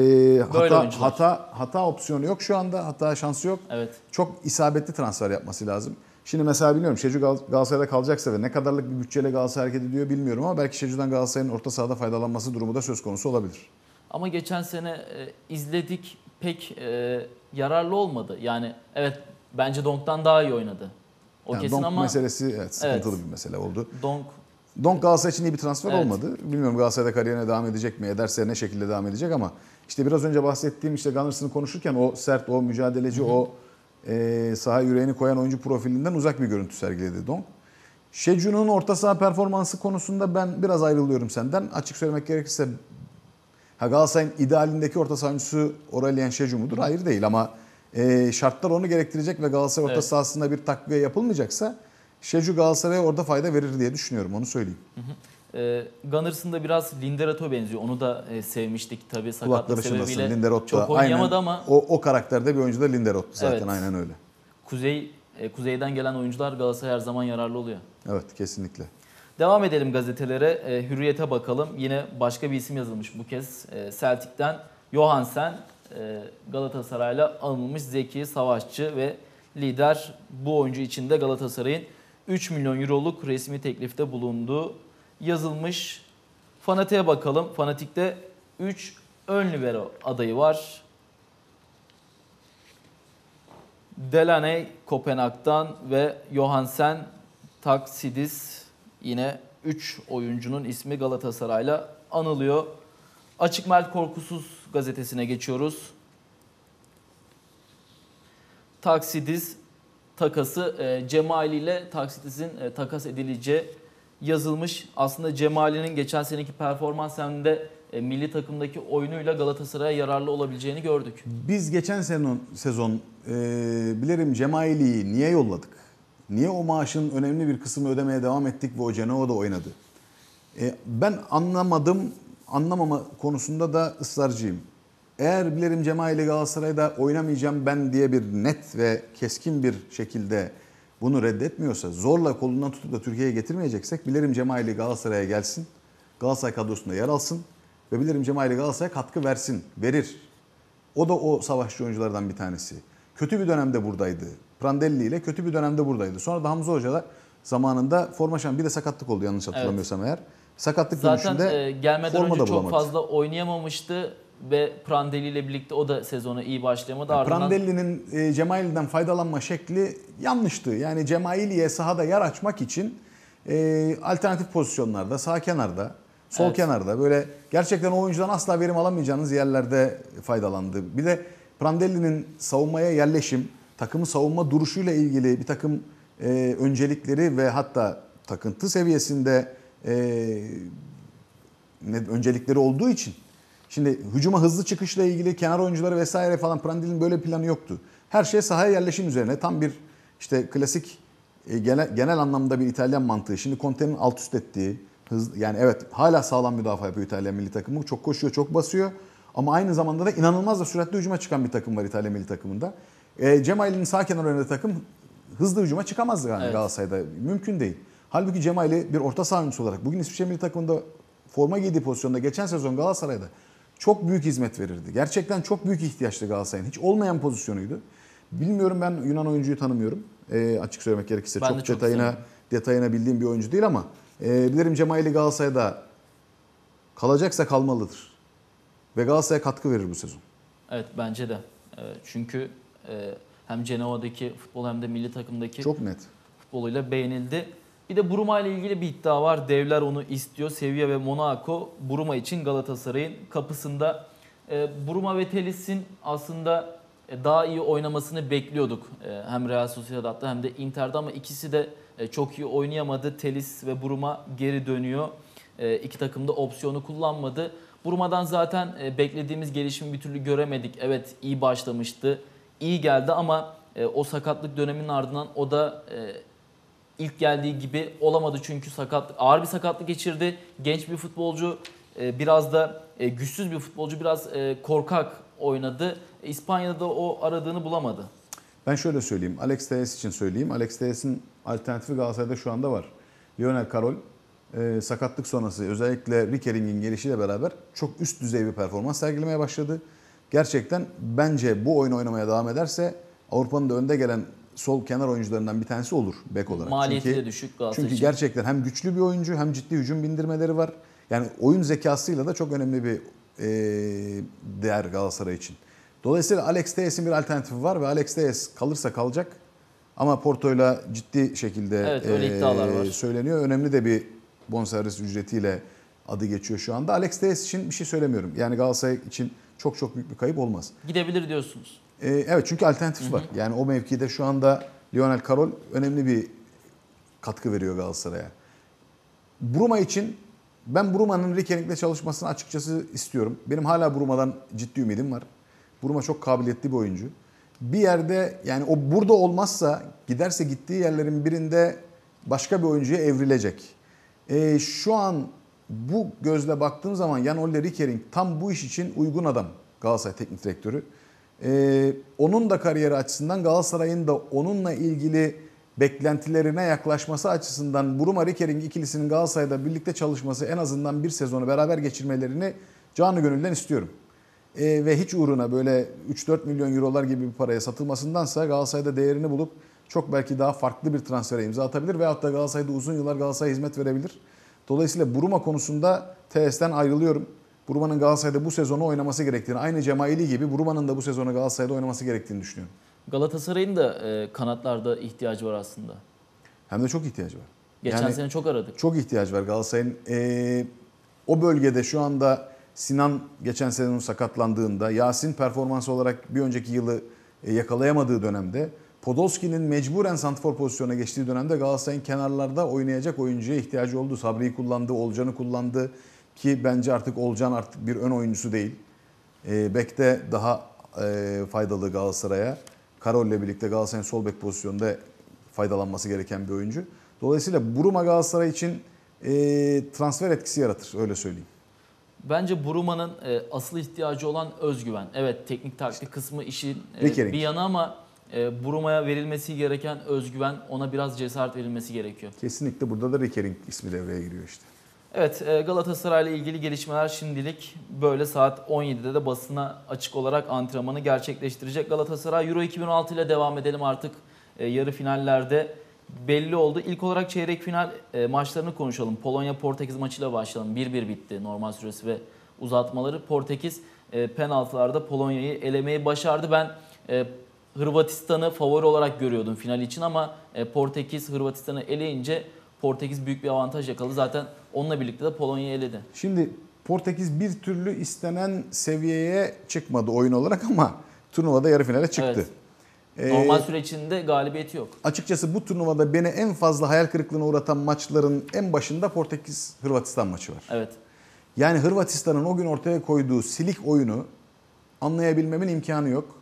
[SPEAKER 2] hata,
[SPEAKER 1] oyuncular.
[SPEAKER 2] hata hata opsiyonu yok şu anda. Hata şansı yok.
[SPEAKER 1] Evet.
[SPEAKER 2] Çok isabetli transfer yapması lazım. Şimdi mesela bilmiyorum Şecu Gal- Galatasaray'da kalacaksa ve ne kadarlık bir bütçeyle Galatasaray hareket ediyor bilmiyorum ama belki Şecu'dan Galatasaray'ın orta sahada faydalanması durumu da söz konusu olabilir.
[SPEAKER 1] Ama geçen sene e, izledik pek e, yararlı olmadı. Yani evet bence Donk'tan daha iyi oynadı. O
[SPEAKER 2] Yani
[SPEAKER 1] kesin
[SPEAKER 2] Donk
[SPEAKER 1] ama
[SPEAKER 2] meselesi evet, sıkıntılı
[SPEAKER 1] Evet.
[SPEAKER 2] bir mesele oldu.
[SPEAKER 1] Donk
[SPEAKER 2] Donk Galatasaray için iyi bir transfer
[SPEAKER 1] Evet.
[SPEAKER 2] olmadı. Bilmiyorum Galatasaray'da kariyerine devam edecek mi? Ederse ne şekilde devam edecek ama işte biraz önce bahsettiğim işte Gunnars'ını konuşurken o sert, o mücadeleci, o e, saha yüreğini koyan oyuncu profilinden uzak bir görüntü sergiledi Donk. Şecu'nun orta saha performansı konusunda ben biraz ayrılıyorum senden. Açık söylemek gerekirse ha Galatasaray'ın idealindeki orta saha oyuncusu Aurelien Şecu mudur? Hayır değil ama e, şartlar onu gerektirecek ve Galatasaray orta
[SPEAKER 1] Evet.
[SPEAKER 2] sahasında bir takviye yapılmayacaksa Şecu Galatasaray'a orada fayda verir diye düşünüyorum onu söyleyeyim.
[SPEAKER 1] e, Gunners'ın da biraz Lindelof'a benziyor. Onu da e, sevmiştik tabii sakatlık sebebiyle.
[SPEAKER 2] Linderoth da
[SPEAKER 1] çok
[SPEAKER 2] aynen
[SPEAKER 1] oynayamadı ama
[SPEAKER 2] o, o karakterde bir oyuncu da Linderoth zaten
[SPEAKER 1] Evet.
[SPEAKER 2] aynen öyle.
[SPEAKER 1] kuzey e, kuzeyden gelen oyuncular Galatasaray her zaman yararlı oluyor.
[SPEAKER 2] Evet kesinlikle.
[SPEAKER 1] Devam edelim gazetelere. E, Hürriyet'e bakalım. Yine başka bir isim yazılmış bu kez. E, Celtic'ten Johansen e, Galatasaray'la anılmış zeki savaşçı ve lider bu oyuncu için de Galatasaray'ın 3 milyon euroluk resmi teklifte bulunduğu yazılmış. Fanatik'e bakalım. Fanatik'te 3 ön libero adayı var. Delaney Kopenhag'dan ve Johansen Taksidis yine 3 oyuncunun ismi Galatasaray'la anılıyor. Açık Mert Korkusuz gazetesine geçiyoruz. Taksidis takası e, Cemali ile Taksidis'in e, takas edileceği yazılmış. Aslında Cemali'nin geçen seneki performans de e, milli takımdaki oyunuyla Galatasaray'a yararlı olabileceğini gördük.
[SPEAKER 2] Biz geçen sezon, sezon e, bilirim Cemaili'yi niye yolladık? Niye o maaşın önemli bir kısmını ödemeye devam ettik ve o Genoa'da oynadı? E, ben anlamadım, anlamama konusunda da ısrarcıyım. Eğer bilirim Cemaili Galatasaray'da oynamayacağım ben diye bir net ve keskin bir şekilde bunu reddetmiyorsa, zorla kolundan tutup da Türkiye'ye getirmeyeceksek bilirim Cemaili Galatasaray'a gelsin. Galatasaray kadrosunda yer alsın ve bilirim Cemaili Galatasaray'a katkı versin, verir. O da o savaşçı oyunculardan bir tanesi. Kötü bir dönemde buradaydı. Prandelli ile kötü bir dönemde buradaydı. Sonra da Hamza Hoca da zamanında forma şan bir de sakatlık oldu yanlış hatırlamıyorsam eğer. Sakatlık
[SPEAKER 1] Zaten
[SPEAKER 2] dönüşünde
[SPEAKER 1] e, gelmeden
[SPEAKER 2] forma
[SPEAKER 1] önce
[SPEAKER 2] da
[SPEAKER 1] çok
[SPEAKER 2] bulamadı.
[SPEAKER 1] fazla oynayamamıştı ve Prandelli ile birlikte o da sezona iyi başlayamadı. Ardından
[SPEAKER 2] Prandelli'nin e, Cemaili'den faydalanma şekli yanlıştı. Yani Cemaili'ye sahada yer açmak için e, alternatif pozisyonlarda, sağ kenarda, sol
[SPEAKER 1] Evet.
[SPEAKER 2] kenarda böyle gerçekten o oyuncudan asla verim alamayacağınız yerlerde faydalandı. Bir de Prandelli'nin savunmaya yerleşim, takımı savunma duruşuyla ilgili bir takım e, öncelikleri ve hatta takıntı seviyesinde e, ne, öncelikleri olduğu için Şimdi hücuma hızlı çıkışla ilgili kenar oyuncuları vesaire falan Prandelli'nin böyle planı yoktu. Her şey sahaya yerleşim üzerine. Tam bir işte klasik e, genel, genel anlamda bir İtalyan mantığı. Şimdi Conte'nin alt üst ettiği hız yani evet hala sağlam müdafaa yapıyor İtalyan milli takımı. Çok koşuyor, çok basıyor. Ama aynı zamanda da inanılmaz da süratli hücuma çıkan bir takım var İtalyan milli takımında. E, Cemail'in sağ kenar oynadığı takım hızlı hücuma çıkamazdı yani
[SPEAKER 1] Evet.
[SPEAKER 2] Galatasaray'da. Mümkün değil. Halbuki Cemail'i bir orta saha oyuncusu olarak bugün İsviçre milli takımında forma giydiği pozisyonda geçen sezon Galatasaray'da çok büyük hizmet verirdi. Gerçekten çok büyük ihtiyaçtı Galatasaray'ın. Hiç olmayan pozisyonuydu. Bilmiyorum ben Yunan oyuncuyu tanımıyorum. E, açık söylemek gerekirse
[SPEAKER 1] Ben de
[SPEAKER 2] çok,
[SPEAKER 1] çok
[SPEAKER 2] detayına detayına bildiğim bir oyuncu değil ama e, bilirim Cemaili Galatasaray'da kalacaksa kalmalıdır. Ve Galatasaray'a katkı verir bu sezon.
[SPEAKER 1] Evet bence de. E, çünkü e, hem Cenova'daki futbol hem de milli takımdaki
[SPEAKER 2] Çok net.
[SPEAKER 1] futboluyla beğenildi. Bir de Buruma ile ilgili bir iddia var. Devler onu istiyor. Sevilla ve Monaco Buruma için Galatasaray'ın kapısında. E, Buruma ve Telis'in aslında e, daha iyi oynamasını bekliyorduk. E, hem Real Sociedad'da hem de Inter'de ama ikisi de e, çok iyi oynayamadı. Telis ve Buruma geri dönüyor. İki takım da opsiyonu kullanmadı. Buruma'dan zaten e, beklediğimiz gelişimi bir türlü göremedik. Evet iyi başlamıştı. İyi geldi ama e, o sakatlık döneminin ardından o da e, ilk geldiği gibi olamadı çünkü sakatlık ağır bir sakatlık geçirdi. Genç bir futbolcu, e, biraz da e, güçsüz bir futbolcu, biraz e, korkak oynadı. E, İspanya'da o aradığını bulamadı.
[SPEAKER 2] Ben şöyle söyleyeyim. Alex Telles için söyleyeyim. Alex Telles'in alternatifi Galatasaray'da şu anda var. Lionel Carroll e, sakatlık sonrası özellikle Rickering'in gelişiyle beraber çok üst düzey bir performans sergilemeye başladı. Gerçekten bence bu oyunu oynamaya devam ederse Avrupa'nın da önde gelen sol kenar oyuncularından bir tanesi olur bek olarak.
[SPEAKER 1] Maliyeti
[SPEAKER 2] Çünkü-
[SPEAKER 1] de düşük Galatasaray
[SPEAKER 2] Çünkü
[SPEAKER 1] için.
[SPEAKER 2] gerçekten hem güçlü bir oyuncu hem ciddi hücum bindirmeleri var. Yani oyun zekasıyla da çok önemli bir e, değer Galatasaray için. Dolayısıyla Alex Telles'in bir alternatifi var ve Alex Telles kalırsa kalacak. Ama Porto'yla ciddi şekilde
[SPEAKER 1] Evet, öyle iddialar var.
[SPEAKER 2] söyleniyor. Önemli de bir bonservis ücretiyle adı geçiyor şu anda. Alex Telles için bir şey söylemiyorum. Yani Galatasaray için çok çok büyük bir kayıp olmaz.
[SPEAKER 1] Gidebilir diyorsunuz.
[SPEAKER 2] Ee, evet çünkü alternatif var. Yani o mevkide şu anda Lionel Carroll önemli bir katkı veriyor Galatasaray'a. Bruma için ben Bruma'nın Rikering'le çalışmasını açıkçası istiyorum. Benim hala Bruma'dan ciddi ümidim var. Bruma çok kabiliyetli bir oyuncu. Bir yerde yani o burada olmazsa giderse gittiği yerlerin birinde başka bir oyuncuya evrilecek. Ee, şu an bu gözle baktığım zaman Jan Olle Rikering tam bu iş için uygun adam Galatasaray Teknik Direktörü. Ee, onun da kariyeri açısından Galatasaray'ın da onunla ilgili beklentilerine yaklaşması açısından Buruma Rikering ikilisinin Galatasaray'da birlikte çalışması en azından bir sezonu beraber geçirmelerini canı gönülden istiyorum. Ee, ve hiç uğruna böyle 3-4 milyon eurolar gibi bir paraya satılmasındansa Galatasaray'da değerini bulup çok belki daha farklı bir transfere imza atabilir veyahut da Galatasaray'da uzun yıllar Galatasaray'a hizmet verebilir. Dolayısıyla Buruma konusunda TS'den ayrılıyorum. Buruma'nın Galatasaray'da bu sezonu oynaması gerektiğini, aynı Cemaili gibi Buruma'nın da bu sezonu Galatasaray'da oynaması gerektiğini düşünüyorum.
[SPEAKER 1] Galatasaray'ın da e, kanatlarda ihtiyacı var aslında.
[SPEAKER 2] Hem de çok ihtiyacı var.
[SPEAKER 1] Geçen
[SPEAKER 2] Yani-
[SPEAKER 1] sene çok aradık.
[SPEAKER 2] Çok ihtiyaç var Galatasaray'ın. Ee, o bölgede şu anda Sinan geçen sezon sakatlandığında, Yasin performans olarak bir önceki yılı e, yakalayamadığı dönemde, Podolski'nin mecburen santrfor pozisyona geçtiği dönemde Galatasaray'ın kenarlarda oynayacak oyuncuya ihtiyacı oldu. Sabri'yi kullandı, Olcan'ı kullandı ki bence artık Olcan artık bir ön oyuncusu değil. E, Bek'te daha e, faydalı Galatasaray'a. Karol'le birlikte Galatasaray'ın sol bek pozisyonunda faydalanması gereken bir oyuncu. Dolayısıyla Buruma Galatasaray için e, transfer etkisi yaratır öyle söyleyeyim.
[SPEAKER 1] Bence Buruma'nın e, asıl ihtiyacı olan özgüven. Evet teknik taktik kısmı işin e, bir yana ama e, verilmesi gereken özgüven ona biraz cesaret verilmesi gerekiyor.
[SPEAKER 2] Kesinlikle burada da Rikering ismi devreye giriyor işte.
[SPEAKER 1] Evet e, Galatasaray ile ilgili gelişmeler şimdilik böyle saat 17'de de basına açık olarak antrenmanı gerçekleştirecek. Galatasaray Euro 2016 ile devam edelim artık e, yarı finallerde belli oldu. İlk olarak çeyrek final e, maçlarını konuşalım. Polonya Portekiz maçıyla başlayalım. 1-1 bitti normal süresi ve uzatmaları. Portekiz e, penaltılarda Polonya'yı elemeyi başardı. Ben e, Hırvatistan'ı favori olarak görüyordum final için ama e, Portekiz Hırvatistan'ı eleyince Portekiz büyük bir avantaj yakaladı. Zaten onunla birlikte de Polonya'yı eledi.
[SPEAKER 2] Şimdi Portekiz bir türlü istenen seviyeye çıkmadı oyun olarak ama turnuvada yarı finale çıktı.
[SPEAKER 1] Evet.
[SPEAKER 2] Ee,
[SPEAKER 1] Normal süre içinde galibiyeti yok.
[SPEAKER 2] Açıkçası bu turnuvada beni en fazla hayal kırıklığına uğratan maçların en başında Portekiz-Hırvatistan maçı var.
[SPEAKER 1] Evet.
[SPEAKER 2] Yani Hırvatistan'ın o gün ortaya koyduğu silik oyunu anlayabilmemin imkanı yok.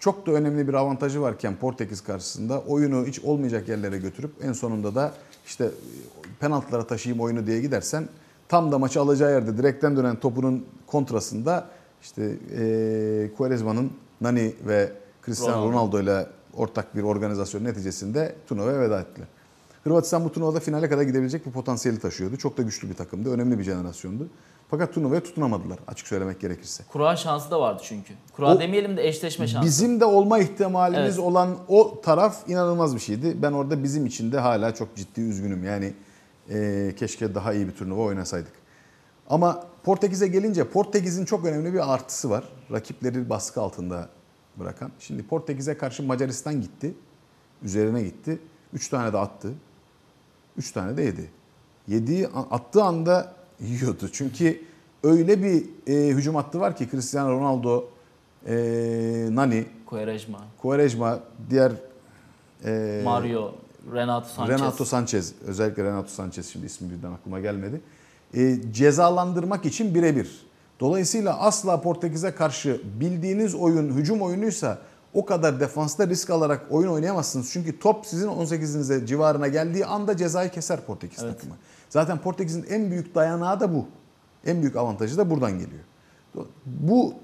[SPEAKER 2] Çok da önemli bir avantajı varken Portekiz karşısında oyunu hiç olmayacak yerlere götürüp en sonunda da işte penaltılara taşıyayım oyunu diye gidersen tam da maçı alacağı yerde direkten dönen topunun kontrasında işte e, Quaresma'nın Nani ve Cristiano
[SPEAKER 1] Ronaldo.
[SPEAKER 2] Ronaldo ile ortak bir organizasyon neticesinde turnuvaya veda ettiler. Hırvatistan bu turnuvada finale kadar gidebilecek bir potansiyeli taşıyordu. Çok da güçlü bir takımdı. Önemli bir jenerasyondu. Fakat turnuvaya tutunamadılar açık söylemek gerekirse.
[SPEAKER 1] Kura şansı da vardı çünkü. Kura
[SPEAKER 2] O-
[SPEAKER 1] demeyelim de eşleşme şansı.
[SPEAKER 2] Bizim de olma ihtimalimiz
[SPEAKER 1] Evet.
[SPEAKER 2] olan o taraf inanılmaz bir şeydi. Ben orada bizim için de hala çok ciddi üzgünüm. Yani e, keşke daha iyi bir turnuva oynasaydık. Ama Portekiz'e gelince Portekiz'in çok önemli bir artısı var. Rakipleri baskı altında bırakan. Şimdi Portekiz'e karşı Macaristan gitti. Üzerine gitti. 3 tane de attı. 3 tane de yedi. Yediği, attığı anda yiyordu. Çünkü öyle bir e, hücum hattı var ki Cristiano Ronaldo, e, Nani,
[SPEAKER 1] Quaresma,
[SPEAKER 2] Quaresma, diğer e,
[SPEAKER 1] Mario, Renato Sanchez.
[SPEAKER 2] Renato Sanchez, özellikle Renato Sanchez şimdi ismi birden aklıma gelmedi. E, cezalandırmak için birebir. Dolayısıyla asla Portekiz'e karşı bildiğiniz oyun hücum oyunuysa o kadar defansta risk alarak oyun oynayamazsınız. Çünkü top sizin 18'inize civarına geldiği anda cezayı keser Portekiz
[SPEAKER 1] Evet.
[SPEAKER 2] takımı. Zaten Portekiz'in en büyük dayanağı da bu. En büyük avantajı da buradan geliyor. Bu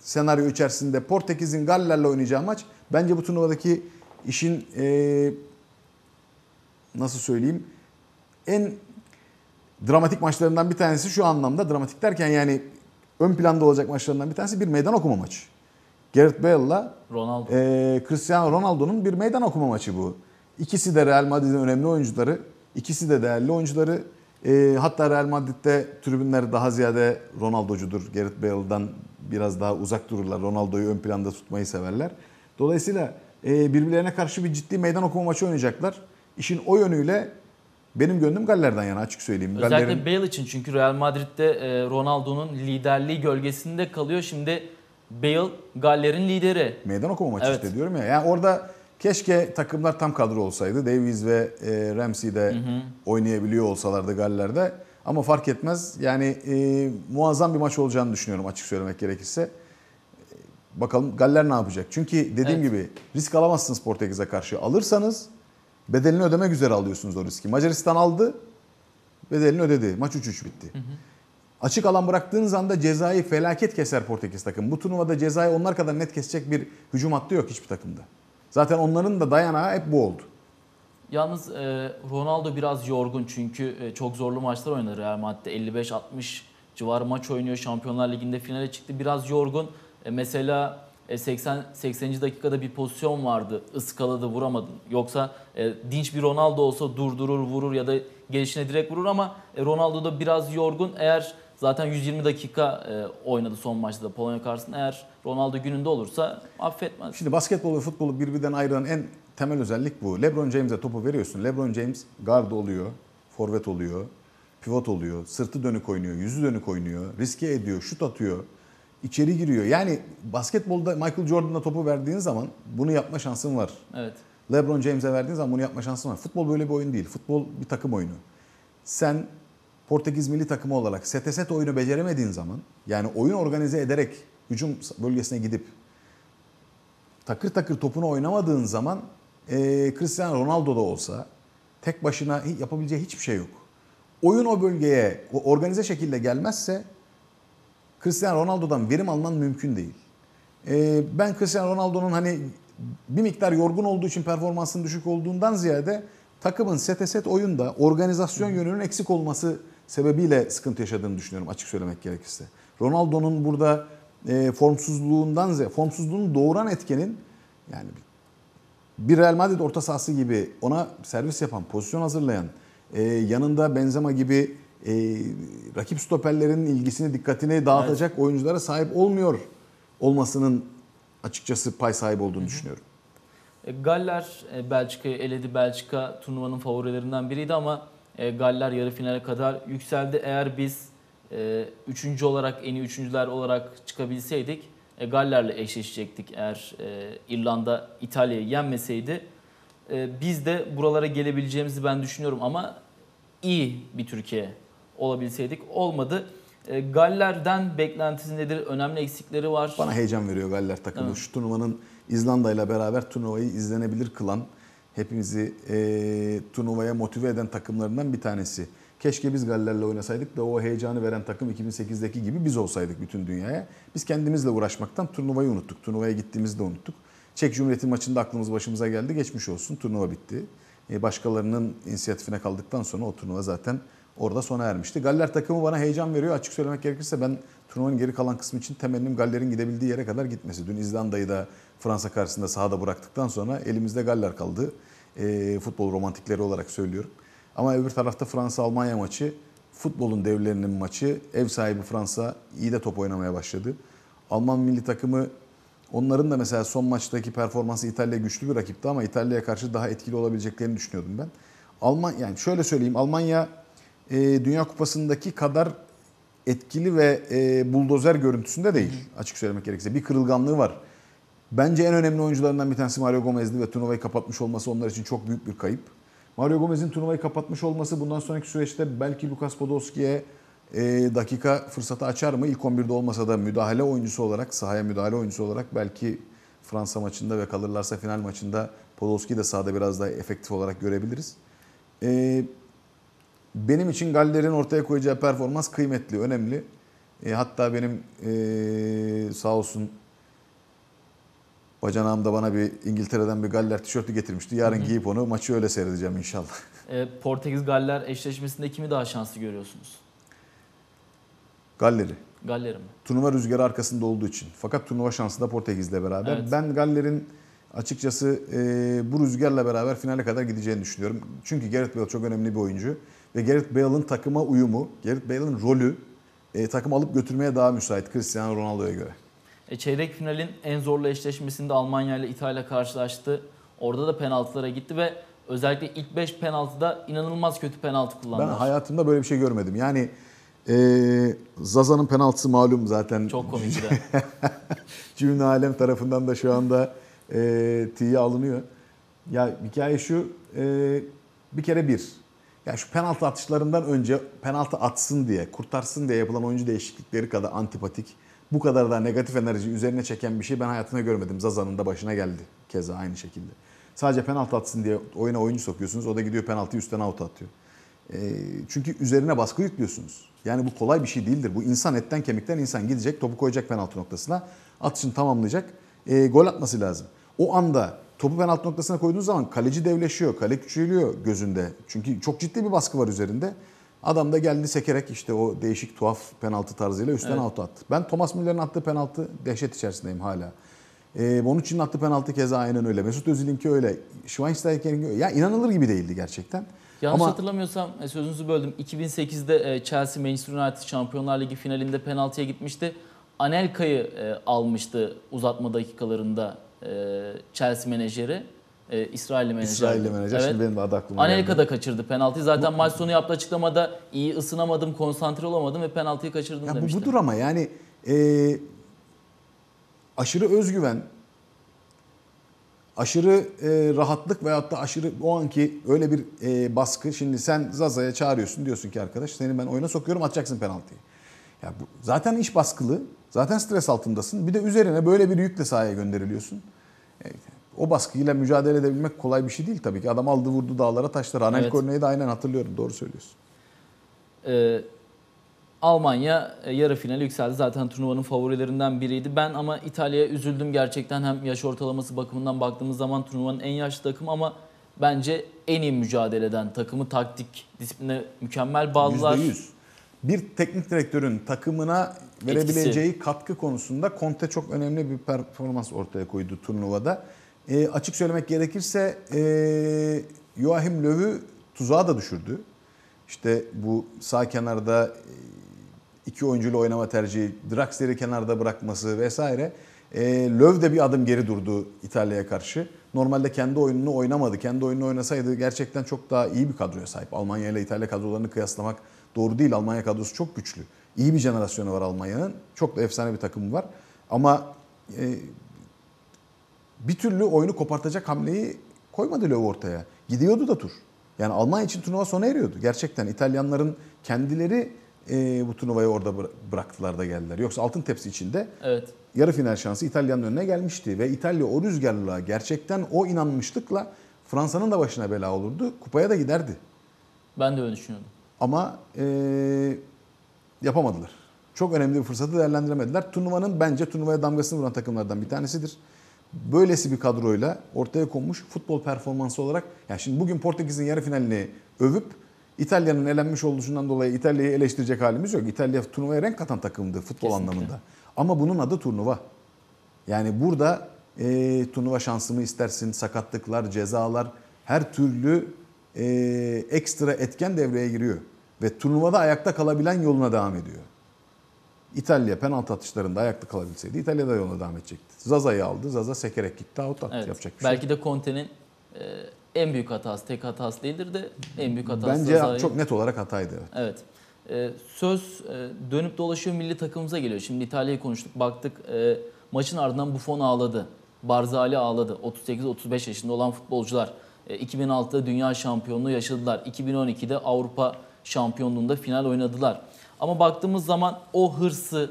[SPEAKER 2] senaryo içerisinde Portekiz'in Galler'le oynayacağı maç bence bu turnuvadaki işin e, nasıl söyleyeyim en dramatik maçlarından bir tanesi şu anlamda dramatik derken yani ön planda olacak maçlarından bir tanesi bir meydan okuma maçı. Gareth Bale'la
[SPEAKER 1] Ronaldo.
[SPEAKER 2] e, Cristiano Ronaldo'nun bir meydan okuma maçı bu. İkisi de Real Madrid'in önemli oyuncuları. ikisi de değerli oyuncuları. E, hatta Real Madrid'de tribünler daha ziyade Ronaldo'cudur. Gareth Bale'dan biraz daha uzak dururlar. Ronaldo'yu ön planda tutmayı severler. Dolayısıyla e, birbirlerine karşı bir ciddi meydan okuma maçı oynayacaklar. İşin o yönüyle benim gönlüm Galler'den yana açık söyleyeyim.
[SPEAKER 1] Özellikle
[SPEAKER 2] Galler'in
[SPEAKER 1] Bale için çünkü Real Madrid'de e, Ronaldo'nun liderliği gölgesinde kalıyor. Şimdi Bale Galler'in lideri.
[SPEAKER 2] meydan okuma maçı
[SPEAKER 1] Evet.
[SPEAKER 2] işte diyorum ya. Yani orada keşke takımlar tam kadro olsaydı. Davies ve e, Ramsey de oynayabiliyor olsalardı Galler'de. Ama fark etmez. Yani e, muazzam bir maç olacağını düşünüyorum açık söylemek gerekirse. E, Bakalım Galler ne yapacak? Çünkü dediğim
[SPEAKER 1] Evet.
[SPEAKER 2] gibi risk alamazsınız Portekiz'e karşı. Alırsanız bedelini ödemek üzere alıyorsunuz o riski. Macaristan aldı, bedelini ödedi. Maç 3-3 bitti. Açık alan bıraktığınız anda cezayı felaket keser Portekiz takım. Bu turnuvada cezayı onlar kadar net kesecek bir hücum hattı yok hiçbir takımda. Zaten onların da dayanağı hep bu oldu.
[SPEAKER 1] Yalnız e, Ronaldo biraz yorgun çünkü e, çok zorlu maçlar oynadı Real Madrid'de. 55-60 civarı maç oynuyor. Şampiyonlar Ligi'nde finale çıktı. Biraz yorgun. E, mesela e, 80 80. dakikada bir pozisyon vardı. Iskaladı, vuramadın. Yoksa e, dinç bir Ronaldo olsa durdurur, vurur ya da gelişine direkt vurur ama e, Ronaldo da biraz yorgun. Eğer zaten 120 dakika e, oynadı son maçta da Polonya karşısında. Eğer Ronaldo gününde olursa affetmez.
[SPEAKER 2] Şimdi basketbol ve futbolu birbirinden ayıran en temel özellik bu. LeBron James'e topu veriyorsun. LeBron James guard oluyor, forvet oluyor, pivot oluyor, sırtı dönük oynuyor, yüzü dönük oynuyor, riske ediyor, şut atıyor, içeri giriyor. Yani basketbolda Michael Jordan'a topu verdiğin zaman bunu yapma şansın var.
[SPEAKER 1] Evet.
[SPEAKER 2] LeBron James'e verdiğin zaman bunu yapma şansın var. Futbol böyle bir oyun değil. Futbol bir takım oyunu. Sen Portekiz milli takımı olarak sete set oyunu beceremediğin zaman yani oyun organize ederek hücum bölgesine gidip takır takır topunu oynamadığın zaman e, Cristiano Ronaldo da olsa tek başına yapabileceği hiçbir şey yok. Oyun o bölgeye o organize şekilde gelmezse Cristiano Ronaldo'dan verim alman mümkün değil. E, ben Cristiano Ronaldo'nun hani bir miktar yorgun olduğu için performansının düşük olduğundan ziyade takımın sete set oyunda organizasyon yönünün eksik olması sebebiyle sıkıntı yaşadığını düşünüyorum açık söylemek gerekirse. Ronaldo'nun burada e, formsuzluğundan ziyade, formsuzluğunu doğuran etkenin yani bir Real Madrid orta sahası gibi ona servis yapan, pozisyon hazırlayan, e, yanında Benzema gibi e, rakip stoperlerin ilgisini, dikkatini dağıtacak oyunculara sahip olmuyor olmasının açıkçası pay sahibi olduğunu düşünüyorum.
[SPEAKER 1] E, Galler e, Belçika'yı eledi. Belçika turnuvanın favorilerinden biriydi ama e, Galler yarı finale kadar yükseldi. Eğer biz e, üçüncü olarak en iyi üçüncüler olarak çıkabilseydik e, Galler'le eşleşecektik. Eğer e, İrlanda İtalya'yı yenmeseydi e, biz de buralara gelebileceğimizi ben düşünüyorum ama iyi bir Türkiye olabilseydik olmadı. E, Galler'den beklentisi nedir? Önemli eksikleri var.
[SPEAKER 2] Bana heyecan veriyor Galler takımı.
[SPEAKER 1] Evet.
[SPEAKER 2] Şu turnuvanın İzlanda ile beraber turnuvayı izlenebilir kılan, hepimizi e, turnuvaya motive eden takımlarından bir tanesi. Keşke biz Galler'le oynasaydık da o heyecanı veren takım 2008'deki gibi biz olsaydık bütün dünyaya. Biz kendimizle uğraşmaktan turnuvayı unuttuk. Turnuvaya gittiğimizde unuttuk. Çek Cumhuriyeti maçında aklımız başımıza geldi. Geçmiş olsun. Turnuva bitti. E, başkalarının inisiyatifine kaldıktan sonra o turnuva zaten orada sona ermişti. Galler takımı bana heyecan veriyor. Açık söylemek gerekirse ben turnuvanın geri kalan kısmı için temennim Galler'in gidebildiği yere kadar gitmesi. Dün İzlanda'yı da Fransa karşısında sahada bıraktıktan sonra elimizde Galler kaldı. E, futbol romantikleri olarak söylüyorum. Ama öbür tarafta Fransa-Almanya maçı futbolun devlerinin maçı. Ev sahibi Fransa iyi de top oynamaya başladı. Alman milli takımı onların da mesela son maçtaki performansı İtalya güçlü bir rakipti ama İtalya'ya karşı daha etkili olabileceklerini düşünüyordum ben. Alman yani şöyle söyleyeyim Almanya e, Dünya Kupası'ndaki kadar etkili ve e, buldozer görüntüsünde değil açık söylemek gerekirse. Bir kırılganlığı var. Bence en önemli oyuncularından bir tanesi Mario Gomez'di ve turnuvayı kapatmış olması onlar için çok büyük bir kayıp. Mario Gomez'in turnuvayı kapatmış olması bundan sonraki süreçte belki Lukas Podolski'ye e, dakika fırsatı açar mı? İlk 11'de olmasa da müdahale oyuncusu olarak, sahaya müdahale oyuncusu olarak belki Fransa maçında ve kalırlarsa final maçında Podolski'yi de sahada biraz daha efektif olarak görebiliriz. E, benim için Galler'in ortaya koyacağı performans kıymetli, önemli. E, hatta benim e, sağ olsun bacanağım da bana bir İngiltere'den bir Galler tişörtü getirmişti. Yarın giyip onu maçı öyle seyredeceğim inşallah.
[SPEAKER 1] E, Portekiz-Galler eşleşmesinde kimi daha şanslı görüyorsunuz?
[SPEAKER 2] Galler'i.
[SPEAKER 1] Galler'i mi?
[SPEAKER 2] Turnuva rüzgarı arkasında olduğu için. Fakat turnuva şansı da Portekiz'le beraber.
[SPEAKER 1] Evet.
[SPEAKER 2] Ben Galler'in açıkçası e, bu rüzgarla beraber finale kadar gideceğini düşünüyorum. Çünkü Gareth Bale çok önemli bir oyuncu. Ve Gareth Bale'ın takıma uyumu, Gareth Bale'ın rolü e, takım alıp götürmeye daha müsait Cristiano Ronaldo'ya göre.
[SPEAKER 1] E, çeyrek finalin en zorlu eşleşmesinde Almanya ile İtalya karşılaştı. Orada da penaltılara gitti ve özellikle ilk 5 penaltıda inanılmaz kötü penaltı
[SPEAKER 2] Ben
[SPEAKER 1] kullandılar.
[SPEAKER 2] hayatımda böyle bir şey görmedim. Yani e, Zaza'nın penaltısı malum zaten.
[SPEAKER 1] Çok komikti.
[SPEAKER 2] Cümle alem tarafından da şu anda e, tiye alınıyor. Ya hikaye şu, e, bir kere bir. Ya şu penaltı atışlarından önce penaltı atsın diye, kurtarsın diye yapılan oyuncu değişiklikleri kadar antipatik, bu kadar da negatif enerji üzerine çeken bir şey ben hayatımda görmedim. Zaza'nın da başına geldi keza aynı şekilde. Sadece penaltı atsın diye oyuna oyuncu sokuyorsunuz. O da gidiyor penaltıyı üstten out atıyor. E, çünkü üzerine baskı yüklüyorsunuz. Yani bu kolay bir şey değildir. Bu insan etten kemikten insan gidecek, topu koyacak penaltı noktasına, atışını tamamlayacak, e, gol atması lazım. O anda topu penaltı noktasına koyduğunuz zaman kaleci devleşiyor, kale küçülüyor gözünde. Çünkü çok ciddi bir baskı var üzerinde. Adam da geldi sekerek işte o değişik tuhaf penaltı tarzıyla üstten
[SPEAKER 1] Evet.
[SPEAKER 2] out attı. Ben Thomas Müller'in attığı penaltı dehşet içerisindeyim hala. Ee, Bonucci'nin attığı penaltı keza aynen öyle. Mesut Özil'inki öyle. Schweinsteiger'inki öyle. Ya inanılır gibi değildi gerçekten.
[SPEAKER 1] Yanlış
[SPEAKER 2] Ama
[SPEAKER 1] hatırlamıyorsam e, sözünüzü böldüm. 2008'de e, Chelsea Manchester United Şampiyonlar Ligi finalinde penaltıya gitmişti. Anelka'yı e, almıştı uzatma dakikalarında e, Chelsea menajeri. E, İsrailli menajer.
[SPEAKER 2] İsrailli menajer.
[SPEAKER 1] Evet.
[SPEAKER 2] Şimdi benim de adı aklıma
[SPEAKER 1] Anelka
[SPEAKER 2] geldi.
[SPEAKER 1] da kaçırdı penaltıyı. Zaten maç sonu yaptığı açıklamada iyi ısınamadım, konsantre olamadım ve penaltıyı kaçırdım
[SPEAKER 2] Ya bu
[SPEAKER 1] demişti.
[SPEAKER 2] budur ama yani e, aşırı özgüven, aşırı e, rahatlık veyahut da aşırı o anki öyle bir e, baskı. Şimdi sen Zaza'ya çağırıyorsun diyorsun ki arkadaş seni ben oyuna sokuyorum atacaksın penaltıyı. Ya bu, zaten iş baskılı, zaten stres altındasın. Bir de üzerine böyle bir yükle sahaya gönderiliyorsun. E, o baskıyla mücadele edebilmek kolay bir şey değil tabii ki. Adam aldı vurdu dağlara taşlara. Anel
[SPEAKER 1] Evet.
[SPEAKER 2] örneği de aynen hatırlıyorum doğru söylüyorsun.
[SPEAKER 1] Ee, Almanya e, yarı finale yükseldi. Zaten turnuvanın favorilerinden biriydi. Ben ama İtalya'ya üzüldüm gerçekten. Hem yaş ortalaması bakımından baktığımız zaman turnuvanın en yaşlı takımı ama bence en iyi mücadele eden takımı taktik disipline mükemmel bağlılar.
[SPEAKER 2] %100. Bir teknik direktörün takımına verebileceği katkı konusunda Conte çok önemli bir performans ortaya koydu turnuvada. E, açık söylemek gerekirse e, Joachim Löw'ü tuzağa da düşürdü. İşte bu sağ kenarda e, iki oyuncuyla oynama tercihi, Draxler'i kenarda bırakması vesaire. E, Löw de bir adım geri durdu İtalya'ya karşı. Normalde kendi oyununu oynamadı. Kendi oyununu oynasaydı gerçekten çok daha iyi bir kadroya sahip. Almanya ile İtalya kadrolarını kıyaslamak doğru değil. Almanya kadrosu çok güçlü. İyi bir jenerasyonu var Almanya'nın. Çok da efsane bir takımı var. Ama e, bir türlü oyunu kopartacak hamleyi koymadı Löw ortaya. Gidiyordu da tur. Yani Almanya için turnuva sona eriyordu. Gerçekten İtalyanların kendileri e, bu turnuvayı orada bıra- bıraktılar da geldiler. Yoksa altın tepsi içinde
[SPEAKER 1] Evet.
[SPEAKER 2] yarı final şansı İtalya'nın önüne gelmişti. Ve İtalya o rüzgarla gerçekten o inanmışlıkla Fransa'nın da başına bela olurdu. Kupaya da giderdi.
[SPEAKER 1] Ben de öyle düşünüyordum.
[SPEAKER 2] Ama e, yapamadılar. Çok önemli bir fırsatı değerlendiremediler. Turnuvanın bence turnuvaya damgasını vuran takımlardan bir tanesidir. böylesi bir kadroyla ortaya konmuş futbol performansı olarak yani şimdi bugün Portekiz'in yarı finalini övüp İtalya'nın elenmiş olduğundan dolayı İtalya'yı eleştirecek halimiz yok. İtalya turnuvaya renk katan takımdı futbol
[SPEAKER 1] Kesinlikle.
[SPEAKER 2] anlamında. Ama bunun adı turnuva. Yani burada e, turnuva şansımı istersin, sakatlıklar, cezalar, her türlü e, ekstra etken devreye giriyor. Ve turnuvada ayakta kalabilen yoluna devam ediyor. İtalya penaltı atışlarında ayakta kalabilseydi İtalya da yoluna devam edecekti. Zaza'yı aldı, Zaza sekerek gitti, out attı.
[SPEAKER 1] Evet.
[SPEAKER 2] Yapacak bir şey.
[SPEAKER 1] Belki de Conte'nin e, en büyük hatası, tek hatası değildir de en büyük hatası
[SPEAKER 2] Bence
[SPEAKER 1] Zaza'yı-
[SPEAKER 2] çok net olarak hataydı. evet.
[SPEAKER 1] Evet. Ee, söz e, dönüp dolaşıyor milli takımımıza geliyor. Şimdi İtalya'yı konuştuk. Baktık e, maçın ardından Buffon ağladı. Barzali ağladı. 38-35 yaşında olan futbolcular. E, 2006'da dünya şampiyonluğu yaşadılar. 2012'de Avrupa şampiyonluğunda final oynadılar. Ama baktığımız zaman o hırsı,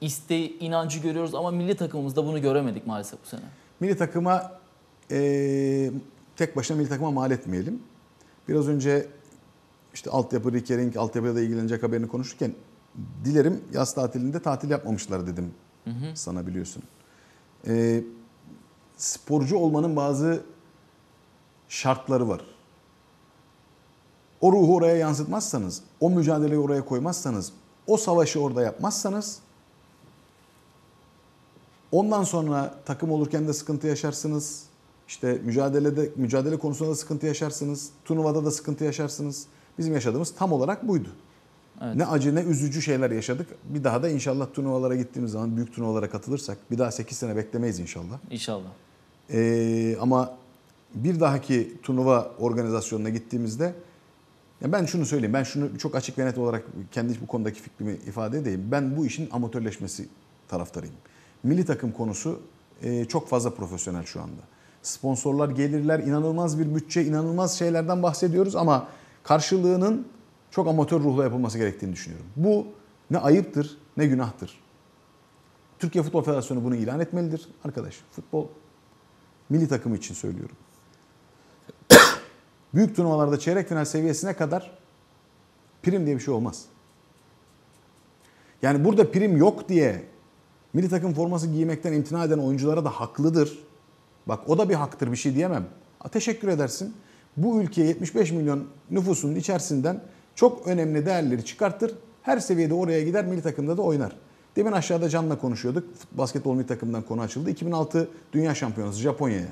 [SPEAKER 1] isteği, inancı görüyoruz ama milli takımımızda bunu göremedik maalesef bu sene.
[SPEAKER 2] Milli takıma e, tek başına milli takıma mal etmeyelim. Biraz önce işte altyapı, Rikering, altyapıyla da ilgilenecek haberini konuşurken dilerim yaz tatilinde tatil yapmamışlar dedim sana biliyorsun. E, sporcu olmanın bazı şartları var. O ruhu oraya yansıtmazsanız, o mücadeleyi oraya koymazsanız, o savaşı orada yapmazsanız Ondan sonra takım olurken de sıkıntı yaşarsınız. İşte mücadelede mücadele konusunda da sıkıntı yaşarsınız. Turnuvada da sıkıntı yaşarsınız. Bizim yaşadığımız tam olarak buydu.
[SPEAKER 1] Evet.
[SPEAKER 2] Ne acı ne üzücü şeyler yaşadık. Bir daha da inşallah turnuvalara gittiğimiz zaman büyük turnuvalara katılırsak bir daha 8 sene beklemeyiz inşallah.
[SPEAKER 1] İnşallah.
[SPEAKER 2] Ee, ama bir dahaki turnuva organizasyonuna gittiğimizde ya ben şunu söyleyeyim. Ben şunu çok açık ve net olarak kendi bu konudaki fikrimi ifade edeyim. Ben bu işin amatörleşmesi taraftarıyım. Milli takım konusu e, çok fazla profesyonel şu anda. Sponsorlar gelirler, inanılmaz bir bütçe, inanılmaz şeylerden bahsediyoruz ama karşılığının çok amatör ruhla yapılması gerektiğini düşünüyorum. Bu ne ayıptır ne günahtır. Türkiye Futbol Federasyonu bunu ilan etmelidir. Arkadaş futbol milli takımı için söylüyorum. Büyük turnuvalarda çeyrek final seviyesine kadar prim diye bir şey olmaz. Yani burada prim yok diye milli takım forması giymekten imtina eden oyunculara da haklıdır. Bak o da bir haktır bir şey diyemem. Ha, teşekkür edersin. Bu ülkeye 75 milyon nüfusunun içerisinden çok önemli değerleri çıkartır. Her seviyede oraya gider milli takımda da oynar. Demin aşağıda Can'la konuşuyorduk. Basketbol milli takımdan konu açıldı. 2006 Dünya Şampiyonası Japonya'ya.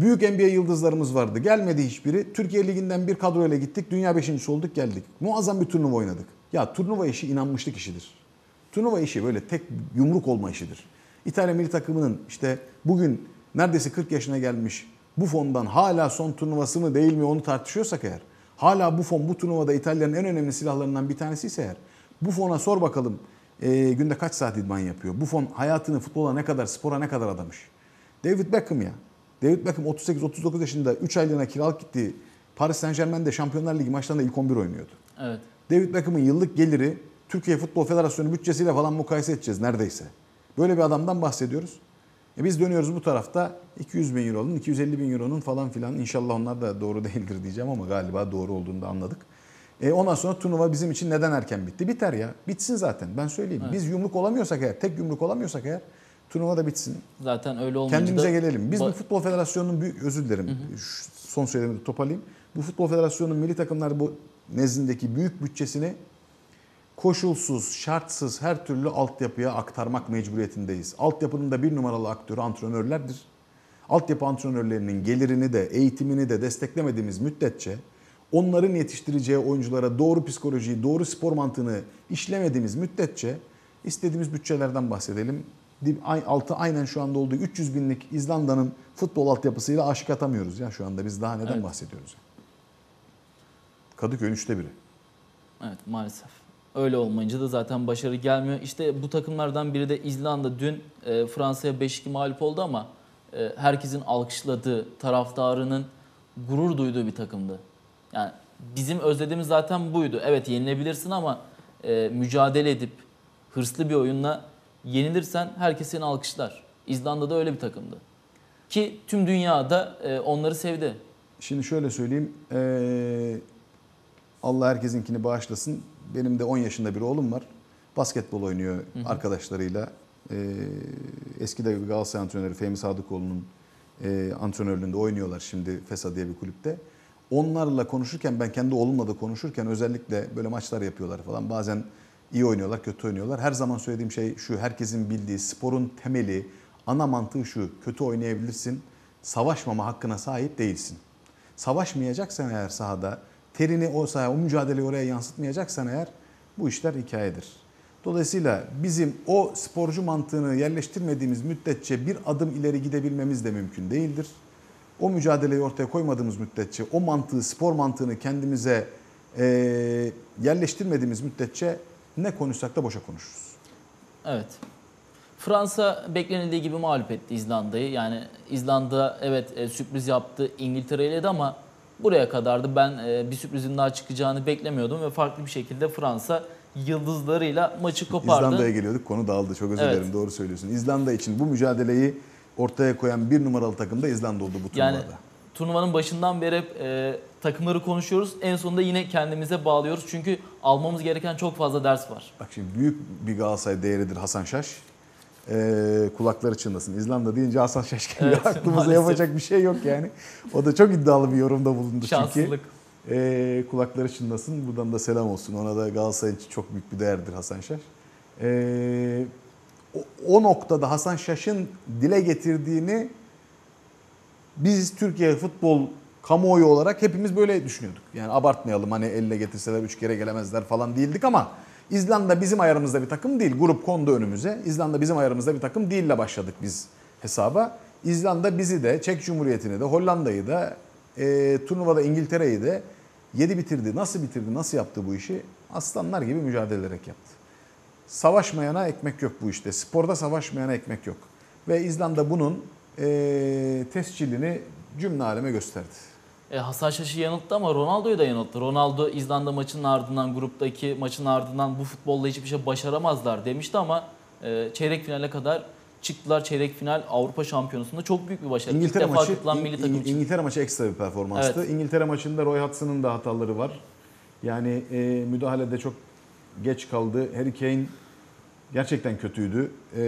[SPEAKER 2] Büyük NBA yıldızlarımız vardı. Gelmedi hiçbiri. Türkiye Ligi'nden bir kadroyla gittik. Dünya beşincisi olduk geldik. Muazzam bir turnuva oynadık. Ya turnuva işi inanmışlık işidir. Turnuva işi böyle tek yumruk olma işidir. İtalya milli takımının işte bugün neredeyse 40 yaşına gelmiş bu fondan hala son turnuvası mı değil mi onu tartışıyorsak eğer. Hala bu fon bu turnuvada İtalya'nın en önemli silahlarından bir tanesi ise eğer. Bu fona sor bakalım e, günde kaç saat idman yapıyor? Bu fon hayatını futbola ne kadar, spora ne kadar adamış? David Beckham ya. David Beckham 38-39 yaşında 3 aylığına kiralık gittiği Paris Saint Germain'de Şampiyonlar Ligi maçlarında ilk 11 oynuyordu.
[SPEAKER 1] Evet.
[SPEAKER 2] David Beckham'ın yıllık geliri Türkiye Futbol Federasyonu bütçesiyle falan mukayese edeceğiz neredeyse. Böyle bir adamdan bahsediyoruz. E biz dönüyoruz bu tarafta 200 bin euronun, 250 bin euronun falan filan inşallah onlar da doğru değildir diyeceğim ama galiba doğru olduğunu da anladık. E ondan sonra turnuva bizim için neden erken bitti? Biter ya. Bitsin zaten ben söyleyeyim. Biz yumruk olamıyorsak eğer, tek yumruk olamıyorsak eğer turnuva da bitsin.
[SPEAKER 1] Zaten öyle olmayınca
[SPEAKER 2] Kendimize
[SPEAKER 1] da-
[SPEAKER 2] gelelim. Biz bu Futbol Federasyonu'nun büyük özür dilerim. Şu son söylemimi de toparlayayım. Bu Futbol Federasyonu'nun milli takımlar bu nezdindeki büyük bütçesini koşulsuz, şartsız her türlü altyapıya aktarmak mecburiyetindeyiz. Altyapının da bir numaralı aktörü antrenörlerdir. Altyapı antrenörlerinin gelirini de, eğitimini de desteklemediğimiz müddetçe onların yetiştireceği oyunculara doğru psikolojiyi, doğru spor mantığını işlemediğimiz müddetçe istediğimiz bütçelerden bahsedelim. Altı aynen şu anda olduğu 300 binlik İzlanda'nın futbol altyapısıyla aşık atamıyoruz ya şu anda. Biz daha neden
[SPEAKER 1] Evet.
[SPEAKER 2] bahsediyoruz? Kadıköy'ün üçte biri.
[SPEAKER 1] Evet maalesef. Öyle olmayınca da zaten başarı gelmiyor. İşte bu takımlardan biri de İzlanda. Dün e, Fransa'ya 5-2 mağlup oldu ama e, herkesin alkışladığı, taraftarının gurur duyduğu bir takımdı. Yani bizim özlediğimiz zaten buydu. Evet yenilebilirsin ama e, mücadele edip hırslı bir oyunla yenilirsen herkes seni alkışlar. İzlanda da öyle bir takımdı. Ki tüm dünyada e, onları sevdi.
[SPEAKER 2] Şimdi şöyle söyleyeyim. eee, Allah herkesinkini bağışlasın. Benim de 10 yaşında bir oğlum var. Basketbol oynuyor arkadaşlarıyla. E, eski de Galatasaray antrenörü Fehmi Sadıkoğlu'nun e, antrenörlüğünde oynuyorlar şimdi FESA diye bir kulüpte. Onlarla konuşurken ben kendi oğlumla da konuşurken özellikle böyle maçlar yapıyorlar falan. Bazen iyi oynuyorlar, kötü oynuyorlar. Her zaman söylediğim şey şu herkesin bildiği sporun temeli, ana mantığı şu. Kötü oynayabilirsin, savaşmama hakkına sahip değilsin. Savaşmayacaksan eğer sahada, terini o sahaya, o mücadeleyi oraya yansıtmayacaksan eğer bu işler hikayedir. Dolayısıyla bizim o sporcu mantığını yerleştirmediğimiz müddetçe bir adım ileri gidebilmemiz de mümkün değildir. O mücadeleyi ortaya koymadığımız müddetçe, o mantığı, spor mantığını kendimize e, yerleştirmediğimiz müddetçe ne konuşsak da boşa konuşuruz.
[SPEAKER 1] Evet. Fransa beklenildiği gibi mağlup etti İzlanda'yı. Yani İzlanda evet e, sürpriz yaptı, İngiltere ile de ama buraya kadardı. Ben e, bir sürprizin daha çıkacağını beklemiyordum ve farklı bir şekilde Fransa yıldızlarıyla maçı kopardı.
[SPEAKER 2] İzlanda'ya geliyorduk konu dağıldı çok özür
[SPEAKER 1] Evet.
[SPEAKER 2] dilerim doğru söylüyorsun. İzlanda için bu mücadeleyi ortaya koyan bir numaralı takım da İzlanda oldu bu turnuvada.
[SPEAKER 1] Yani turnuvanın başından beri hep e, takımları konuşuyoruz. En sonunda yine kendimize bağlıyoruz. Çünkü almamız gereken çok fazla ders var.
[SPEAKER 2] Bak şimdi büyük bir Galatasaray değeridir Hasan Şaş. Ee, kulakları çınlasın. İzlanda deyince Hasan Şaş geliyor.
[SPEAKER 1] Evet,
[SPEAKER 2] Aklımıza
[SPEAKER 1] maalesef.
[SPEAKER 2] yapacak bir şey yok yani. O da çok iddialı bir yorumda bulundu çünkü.
[SPEAKER 1] Şanssızlık.
[SPEAKER 2] Ee, kulakları çınlasın. Buradan da selam olsun. Ona da Galatasaray için çok büyük bir değerdir Hasan Şaş. Ee, o, o noktada Hasan Şaş'ın dile getirdiğini biz Türkiye futbol kamuoyu olarak hepimiz böyle düşünüyorduk. Yani abartmayalım hani elle getirseler üç kere gelemezler falan değildik ama İzlanda bizim ayarımızda bir takım değil. Grup kondu önümüze. İzlanda bizim ayarımızda bir takım değille başladık biz hesaba. İzlanda bizi de, Çek Cumhuriyeti'ni de, Hollanda'yı da, e, turnuvada İngiltere'yi de yedi bitirdi. Nasıl bitirdi, nasıl yaptı bu işi? Aslanlar gibi mücadele ederek yaptı. Savaşmayana ekmek yok bu işte. Sporda savaşmayana ekmek yok. Ve İzlanda bunun e, tescilini cümle aleme gösterdi.
[SPEAKER 1] E, Hasan Şaş'ı yanılttı ama Ronaldo'yu da yanılttı. Ronaldo İzlanda maçının ardından, gruptaki maçın ardından bu futbolla hiçbir şey başaramazlar demişti ama e, çeyrek finale kadar çıktılar. Çeyrek final Avrupa Şampiyonası'nda çok büyük bir başarı.
[SPEAKER 2] İngiltere
[SPEAKER 1] İlk
[SPEAKER 2] maçı
[SPEAKER 1] katılan milli takım
[SPEAKER 2] İng-
[SPEAKER 1] için.
[SPEAKER 2] İngiltere maçı ekstra bir performanstı.
[SPEAKER 1] Evet.
[SPEAKER 2] İngiltere maçında Roy Hudson'ın da hataları var. Yani e, müdahalede çok geç kaldı. Harry Kane gerçekten kötüydü. E,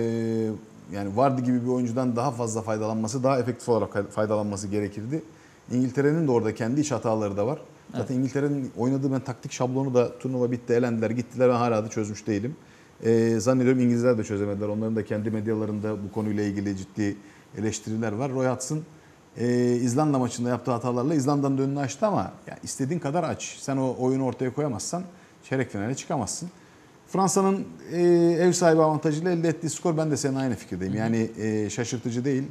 [SPEAKER 2] yani Vardy gibi bir oyuncudan daha fazla faydalanması, daha efektif olarak faydalanması gerekirdi. İngiltere'nin de orada kendi iç hataları da var. Zaten İngiltere'nin oynadığı ben taktik şablonu da turnuva bitti, elendiler, gittiler. Ben hala da çözmüş değilim. E, zannediyorum İngilizler de çözemediler. Onların da kendi medyalarında bu konuyla ilgili ciddi eleştiriler var. Roy Hodgson e, İzlanda maçında yaptığı hatalarla İzlanda'nın da önünü açtı ama ya istediğin kadar aç. Sen o oyunu ortaya koyamazsan çeyrek finale çıkamazsın. Fransa'nın e, ev sahibi avantajıyla elde ettiği skor ben de senin aynı fikirdeyim. Yani e, şaşırtıcı değil.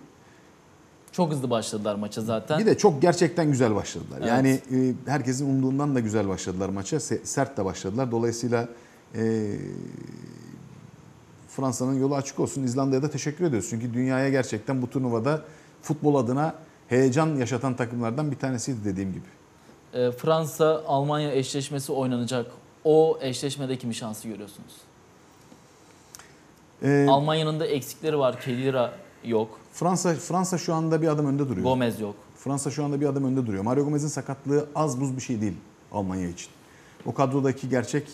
[SPEAKER 1] Çok hızlı başladılar maça zaten.
[SPEAKER 2] Bir de çok gerçekten güzel başladılar.
[SPEAKER 1] Evet.
[SPEAKER 2] Yani e, herkesin umduğundan da güzel başladılar maça. Se- Sert de başladılar. Dolayısıyla e, Fransa'nın yolu açık olsun. İzlanda'ya da teşekkür ediyoruz. Çünkü dünyaya gerçekten bu turnuvada futbol adına heyecan yaşatan takımlardan bir tanesiydi dediğim gibi.
[SPEAKER 1] E, Fransa-Almanya eşleşmesi oynanacak. O eşleşmede kimi şansı görüyorsunuz?
[SPEAKER 2] E,
[SPEAKER 1] Almanya'nın da eksikleri var. Kedira yok.
[SPEAKER 2] Fransa Fransa şu anda bir adım önde duruyor.
[SPEAKER 1] Gomez yok.
[SPEAKER 2] Fransa şu anda bir adım önde duruyor. Mario Gomez'in sakatlığı az buz bir şey değil Almanya için. O kadrodaki gerçek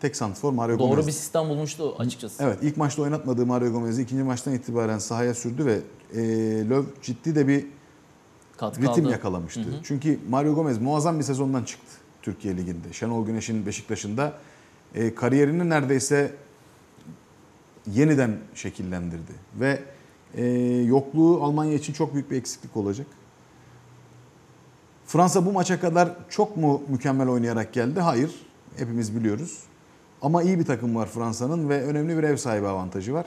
[SPEAKER 2] tek santrfor Mario
[SPEAKER 1] Doğru
[SPEAKER 2] Gomez.
[SPEAKER 1] bir sistem bulmuştu açıkçası.
[SPEAKER 2] Evet ilk maçta oynatmadığı Mario Gomez'i ikinci maçtan itibaren sahaya sürdü ve e, Löw ciddi de bir
[SPEAKER 1] Katkı
[SPEAKER 2] ritim
[SPEAKER 1] aldı.
[SPEAKER 2] yakalamıştı. Çünkü Mario Gomez muazzam bir sezondan çıktı Türkiye Ligi'nde. Şenol Güneş'in Beşiktaş'ında e, kariyerini neredeyse yeniden şekillendirdi. Ve e, yokluğu Almanya için çok büyük bir eksiklik olacak. Fransa bu maça kadar çok mu mükemmel oynayarak geldi? Hayır. Hepimiz biliyoruz. Ama iyi bir takım var Fransa'nın ve önemli bir ev sahibi avantajı var.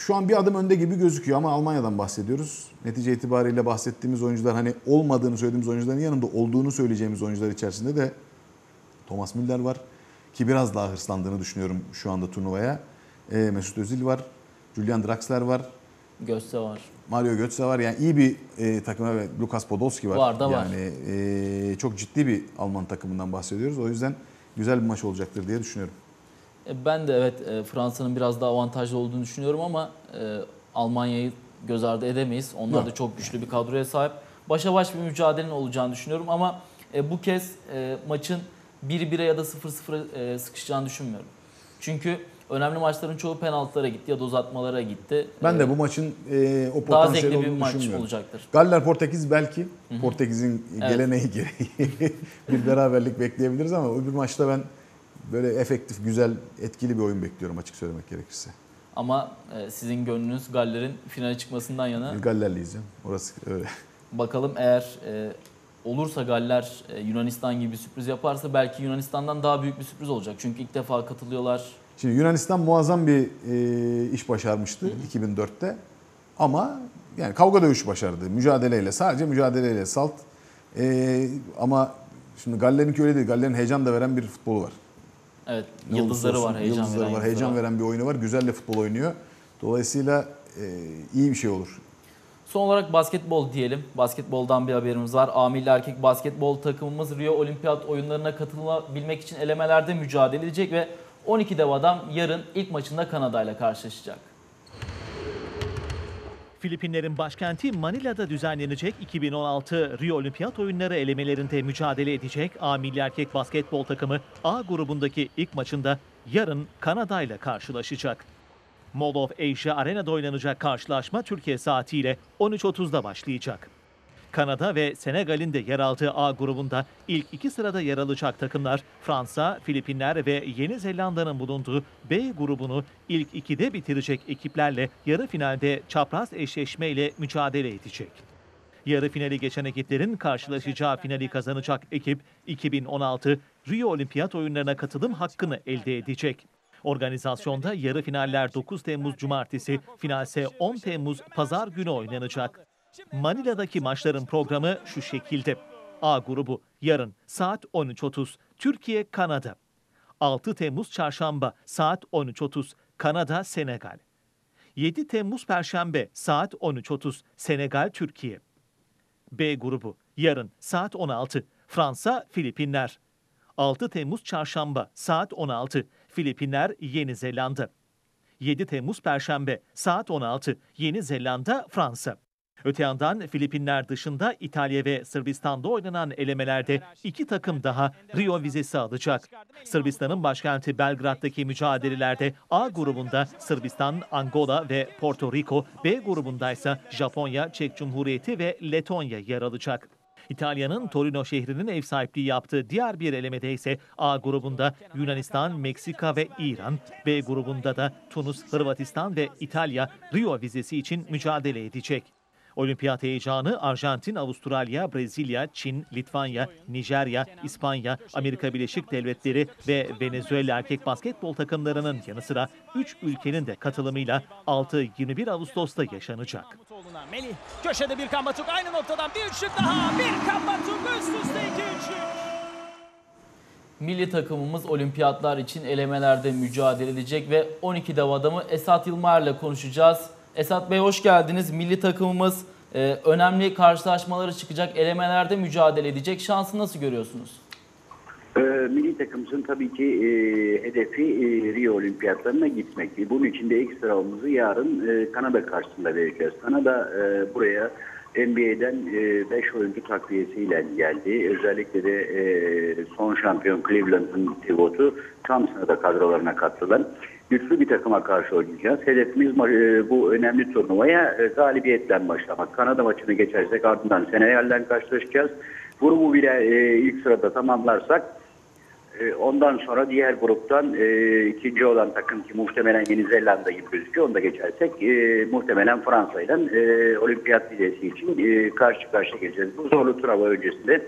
[SPEAKER 2] Şu an bir adım önde gibi gözüküyor ama Almanya'dan bahsediyoruz. Netice itibariyle bahsettiğimiz oyuncular hani olmadığını söylediğimiz oyuncuların yanında olduğunu söyleyeceğimiz oyuncular içerisinde de Thomas Müller var. Ki biraz daha hırslandığını düşünüyorum şu anda turnuvaya. E, Mesut Özil var. Julian Draxler var.
[SPEAKER 1] Göste var.
[SPEAKER 2] Mario Götze var. Yani iyi bir e, takım evet. Lukas Podolski var.
[SPEAKER 1] Var da var.
[SPEAKER 2] Yani e, çok ciddi bir Alman takımından bahsediyoruz. O yüzden güzel bir maç olacaktır diye düşünüyorum.
[SPEAKER 1] E, Ben de evet e, Fransa'nın biraz daha avantajlı olduğunu düşünüyorum ama e, Almanya'yı göz ardı edemeyiz. Onlar da çok güçlü bir kadroya sahip. Başa baş bir mücadelenin olacağını düşünüyorum ama bu kez maçın 1-1'e ya da 0-0'a e, sıkışacağını düşünmüyorum. Çünkü önemli maçların çoğu penaltılara gitti ya da uzatmalara gitti.
[SPEAKER 2] Ben de bu maçın e, o
[SPEAKER 1] daha
[SPEAKER 2] potansiyeli
[SPEAKER 1] zevkli bir maç olacaktır.
[SPEAKER 2] Galler Portekiz belki Portekiz'in
[SPEAKER 1] Evet.
[SPEAKER 2] geleneği gereği bir beraberlik bekleyebiliriz ama öbür maçta ben böyle efektif, güzel, etkili bir oyun bekliyorum açık söylemek gerekirse.
[SPEAKER 1] Ama e, sizin gönlünüz Galler'in finale çıkmasından yana.
[SPEAKER 2] Bir Gallerliyiz ya. Orası öyle.
[SPEAKER 1] Bakalım eğer e, olursa Galler e, Yunanistan gibi bir sürpriz yaparsa belki Yunanistan'dan daha büyük bir sürpriz olacak. Çünkü ilk defa katılıyorlar.
[SPEAKER 2] Şimdi Yunanistan muazzam bir e, iş başarmıştı 2004'te. Ama yani kavga dövüş başardı. Mücadeleyle, sadece mücadeleyle salt. E, ama şimdi Galler'inki öyle değil. Galler'in heyecan da veren bir futbolu var.
[SPEAKER 1] Evet,
[SPEAKER 2] Ne
[SPEAKER 1] yıldızları
[SPEAKER 2] olursa
[SPEAKER 1] var,
[SPEAKER 2] olsun
[SPEAKER 1] heyecan
[SPEAKER 2] yıldızları
[SPEAKER 1] veren
[SPEAKER 2] var, heyecan veren bir oyunu var. Güzel de futbol oynuyor. Dolayısıyla e, iyi bir şey olur.
[SPEAKER 1] Son olarak basketbol diyelim. Basketboldan bir haberimiz var. A milli erkek basketbol takımımız Rio Olimpiyat oyunlarına katılabilmek için elemelerde mücadele edecek ve 12 dev adam yarın ilk maçında Kanada ile karşılaşacak.
[SPEAKER 3] Filipinlerin başkenti Manila'da düzenlenecek 2016 Rio Olimpiyat Oyunları elemelerinde mücadele edecek A milli erkek basketbol takımı A grubundaki ilk maçında yarın Kanada ile karşılaşacak. Mall of Asia Arena'da oynanacak karşılaşma Türkiye saatiyle 13.30'da başlayacak. Kanada ve Senegal'in de yer aldığı A grubunda ilk iki sırada yer alacak takımlar Fransa, Filipinler ve Yeni Zelanda'nın bulunduğu B grubunu ilk ikide bitirecek ekiplerle yarı finalde çapraz eşleşmeyle mücadele edecek. Yarı finali geçen ekiplerin karşılaşacağı finali kazanacak ekip 2016 Rio Olimpiyat oyunlarına katılım hakkını elde edecek. Organizasyonda yarı finaller 9 Temmuz Cumartesi, finalse 10 Temmuz Pazar günü oynanacak. Manila'daki maçların programı şu şekilde. A grubu yarın saat 13.30 Türkiye Kanada. 6 Temmuz Çarşamba saat 13.30 Kanada Senegal. 7 Temmuz Perşembe saat 13.30 Senegal Türkiye. B grubu yarın saat 16 Fransa Filipinler. 6 Temmuz Çarşamba saat 16 Filipinler Yeni Zelanda. 7 Temmuz Perşembe saat 16 Yeni Zelanda Fransa. Öte yandan Filipinler dışında İtalya ve Sırbistan'da oynanan elemelerde iki takım daha Rio vizesi alacak. Sırbistan'ın başkenti Belgrad'daki mücadelelerde A grubunda Sırbistan, Angola ve Porto Rico, B grubunda ise Japonya, Çek Cumhuriyeti ve Letonya yer alacak. İtalya'nın Torino şehrinin ev sahipliği yaptığı diğer bir elemede ise A grubunda Yunanistan, Meksika ve İran, B grubunda da Tunus, Hırvatistan ve İtalya Rio vizesi için mücadele edecek. Olimpiyat heyecanı Arjantin, Avustralya, Brezilya, Çin, Litvanya, Nijerya, İspanya, Amerika Birleşik Devletleri ve Venezuela erkek basketbol takımlarının yanı sıra 3 ülkenin de katılımıyla 6-21 Ağustos'ta yaşanacak.
[SPEAKER 4] Melih köşede bir Kambatuk aynı noktadan bir üçlük daha. Bir Kambatuk üst üste iki üçlük.
[SPEAKER 1] Milli takımımız olimpiyatlar için elemelerde mücadele edecek ve 12 dev adamı Esat Yılmar ile konuşacağız. Esat Bey hoş geldiniz. Milli takımımız e, önemli karşılaşmaları çıkacak, elemelerde mücadele edecek. Şansı nasıl görüyorsunuz?
[SPEAKER 5] Ee, milli takımımızın tabii ki e, hedefi e, Rio Olimpiyatlarına gitmek. Bunun için de ilk sıramızı yarın e, Kanada karşısında vereceğiz. Kanada e, buraya NBA'den 5 oyuncu takviyesiyle geldi. Özellikle de e, son şampiyon Cleveland'ın pivotu Thompson'a da kadrolarına katılan güçlü bir takıma karşı oynayacağız. Hedefimiz e, bu önemli turnuvaya e, galibiyetle başlamak. Kanada maçını geçersek ardından Senegal'den karşılaşacağız. Grubu bile e, ilk sırada tamamlarsak Ondan sonra diğer gruptan ikinci olan takım ki muhtemelen Yeni Zelanda gibi gözüküyor. Onu da geçersek muhtemelen Fransa ile olimpiyat vizesi için karşı karşıya geleceğiz. Bu zorlu turnuva öncesinde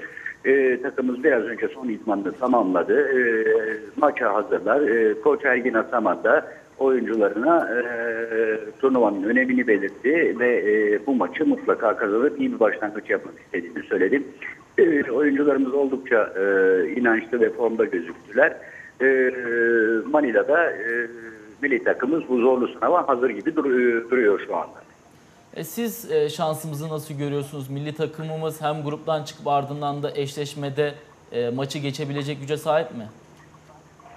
[SPEAKER 5] e, takımımız biraz önce son idmanını tamamladı. E, maça hazırlar. E, Koç Ergin Ataman da oyuncularına e, turnuvanın önemini belirtti ve e, bu maçı mutlaka kazanıp iyi bir başlangıç yapmak istediğini söyledi. E, oyuncularımız oldukça e, inançlı ve formda gözüktüler. E, Manila'da e, milli takımımız bu zorlu sınava hazır gibi dur- duruyor şu anda.
[SPEAKER 1] E, siz e, şansımızı nasıl görüyorsunuz? Milli takımımız hem gruptan çıkıp ardından da eşleşmede e, maçı geçebilecek güce sahip mi?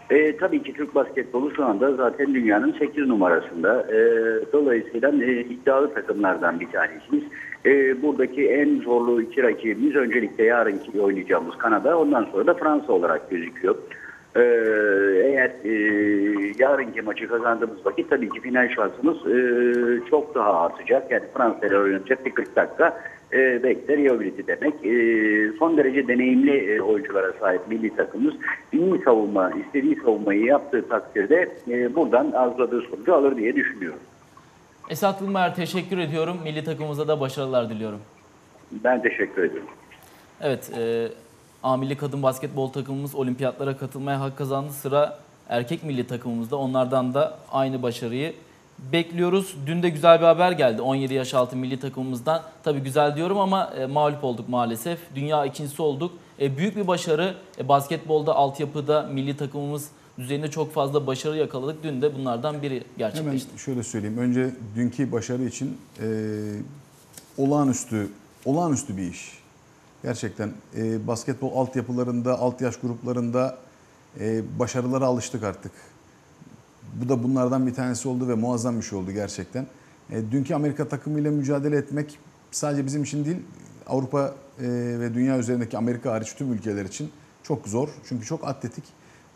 [SPEAKER 5] E, tabii ki Türk basketbolu şu anda zaten dünyanın 8 numarasında. E, dolayısıyla e, iddialı takımlardan bir tanesiyiz. E, buradaki en zorlu iki rakibimiz öncelikle yarınki oynayacağımız Kanada, ondan sonra da Fransa olarak gözüküyor. Ee, eğer e, yarınki maçı kazandığımız vakit tabii ki final şansımız e, çok daha artacak. Yani Fransa ile oynanacak bir 40 dakika e, bekler reliability demek. E, son derece deneyimli e, oyunculara sahip milli takımımız iyi savunma, istediği savunmayı yaptığı takdirde e, buradan arzuladığı sonucu alır diye düşünüyorum.
[SPEAKER 1] Esat Yılmayer teşekkür ediyorum. Milli takımımıza da başarılar diliyorum.
[SPEAKER 5] Ben teşekkür ediyorum.
[SPEAKER 1] Evet, e, A milli kadın basketbol takımımız olimpiyatlara katılmaya hak kazandı. Sıra erkek milli takımımızda. Onlardan da aynı başarıyı bekliyoruz. Dün de güzel bir haber geldi 17 yaş altı milli takımımızdan. Tabii güzel diyorum ama e, mağlup olduk maalesef. Dünya ikincisi olduk. E, büyük bir başarı. E, basketbolda, altyapıda milli takımımız düzeyinde çok fazla başarı yakaladık. Dün de bunlardan biri
[SPEAKER 2] Hemen
[SPEAKER 1] gerçekleşti.
[SPEAKER 2] şöyle söyleyeyim. Önce dünkü başarı için e, olağanüstü olağanüstü bir iş. Gerçekten e, basketbol altyapılarında, alt yaş gruplarında e, başarılara alıştık artık. Bu da bunlardan bir tanesi oldu ve muazzam bir şey oldu gerçekten. E, dünkü Amerika takımıyla mücadele etmek sadece bizim için değil, Avrupa e, ve dünya üzerindeki Amerika hariç tüm ülkeler için çok zor. Çünkü çok atletik.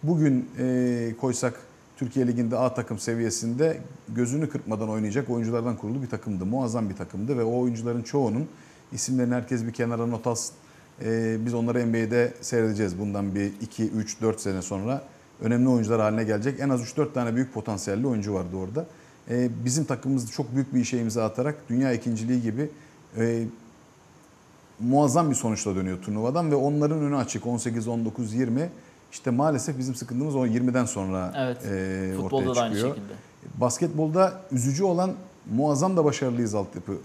[SPEAKER 2] Bugün e, koysak Türkiye Ligi'nde A takım seviyesinde gözünü kırpmadan oynayacak oyunculardan kurulu bir takımdı. Muazzam bir takımdı ve o oyuncuların çoğunun isimlerini herkes bir kenara not alsın. E, biz onları NBA'de seyredeceğiz bundan bir 2, 3, 4 sene sonra. Önemli oyuncular haline gelecek. En az 3-4 tane büyük potansiyelli oyuncu vardı orada. E, bizim takımımız çok büyük bir işe imza atarak dünya ikinciliği gibi e, muazzam bir sonuçla dönüyor turnuvadan ve onların önü açık 18, 19, 20. İşte maalesef bizim sıkıntımız o 20'den sonra
[SPEAKER 1] Evet.
[SPEAKER 2] e,
[SPEAKER 1] Futbolda
[SPEAKER 2] ortaya
[SPEAKER 1] da aynı
[SPEAKER 2] çıkıyor.
[SPEAKER 1] şekilde.
[SPEAKER 2] Basketbolda üzücü olan muazzam da başarılıyız altyapı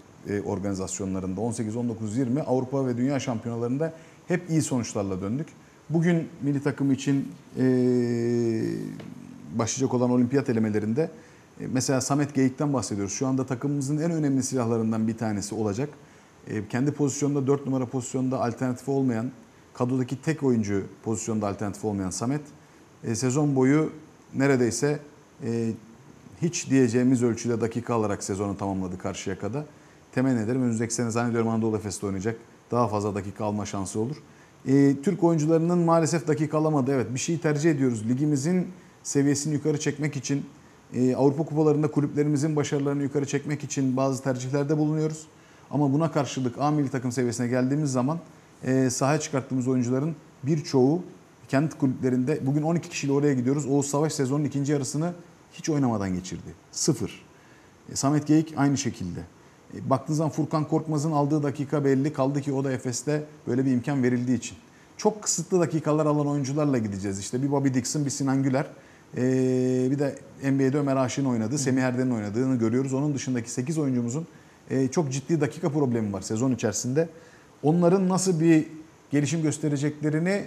[SPEAKER 2] organizasyonlarında. 18, 19, 20 Avrupa ve Dünya şampiyonalarında hep iyi sonuçlarla döndük. Bugün milli takım için e, başlayacak olan olimpiyat elemelerinde e, mesela Samet Geyik'ten bahsediyoruz. Şu anda takımımızın en önemli silahlarından bir tanesi olacak. E, kendi pozisyonunda 4 numara pozisyonda alternatif olmayan, kadrodaki tek oyuncu pozisyonda alternatif olmayan Samet e, sezon boyu neredeyse e, hiç diyeceğimiz ölçüde dakika alarak sezonu tamamladı Karşıyaka'da. Temenni ederim önümüzdeki sene zannediyorum Anadolu Efes'te oynayacak. Daha fazla dakika alma şansı olur. E, Türk oyuncularının maalesef dakika alamadı. Evet bir şeyi tercih ediyoruz. Ligimizin seviyesini yukarı çekmek için, e, Avrupa kupalarında kulüplerimizin başarılarını yukarı çekmek için bazı tercihlerde bulunuyoruz. Ama buna karşılık A milli takım seviyesine geldiğimiz zaman e, sahaya çıkarttığımız oyuncuların birçoğu kendi kulüplerinde bugün 12 kişiyle oraya gidiyoruz. Oğuz Savaş sezonun ikinci yarısını hiç oynamadan geçirdi. Sıfır. E, Samet Geyik aynı şekilde. Baktığınız zaman Furkan Korkmaz'ın aldığı dakika belli. Kaldı ki o da Efes'te böyle bir imkan verildiği için. Çok kısıtlı dakikalar alan oyuncularla gideceğiz. İşte bir Bobby Dixon, bir Sinan Güler. e, bir de NBA'de Ömer Aşık'ın oynadığı, Semih Erden'in oynadığını görüyoruz. Onun dışındaki 8 oyuncumuzun e, çok ciddi dakika problemi var sezon içerisinde. Onların nasıl bir gelişim göstereceklerini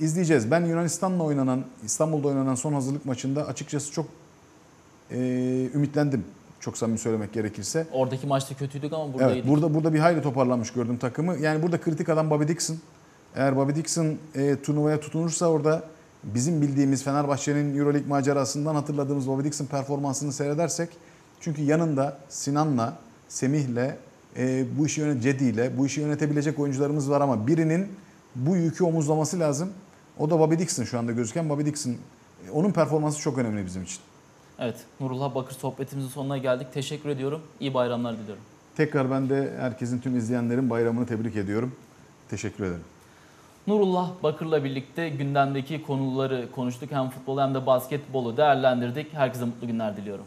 [SPEAKER 2] izleyeceğiz. Ben Yunanistan'la oynanan, İstanbul'da oynanan son hazırlık maçında açıkçası çok e, ümitlendim. Çok samimi söylemek gerekirse.
[SPEAKER 1] Oradaki maçta kötüydük ama burada
[SPEAKER 2] Evet, burada burada bir hayli toparlanmış gördüm takımı. Yani burada kritik adam Bobby Dixon. Eğer Bobby Dixon e, turnuvaya tutunursa orada bizim bildiğimiz Fenerbahçe'nin Euroleague macerasından hatırladığımız Bobby Dixon performansını seyredersek çünkü yanında Sinan'la, Semih'le, e, bu işi yönet Cedi'yle, bu işi yönetebilecek oyuncularımız var ama birinin bu yükü omuzlaması lazım. O da Bobby Dixon şu anda gözüken Bobby Dixon. E, Onun performansı çok önemli bizim için.
[SPEAKER 1] Evet, Nurullah Bakır sohbetimizin sonuna geldik. Teşekkür ediyorum. İyi bayramlar diliyorum.
[SPEAKER 2] Tekrar ben de herkesin tüm izleyenlerin bayramını tebrik ediyorum. Teşekkür ederim.
[SPEAKER 1] Nurullah Bakır'la birlikte gündemdeki konuları konuştuk. Hem futbolu hem de basketbolu değerlendirdik. Herkese mutlu günler diliyorum.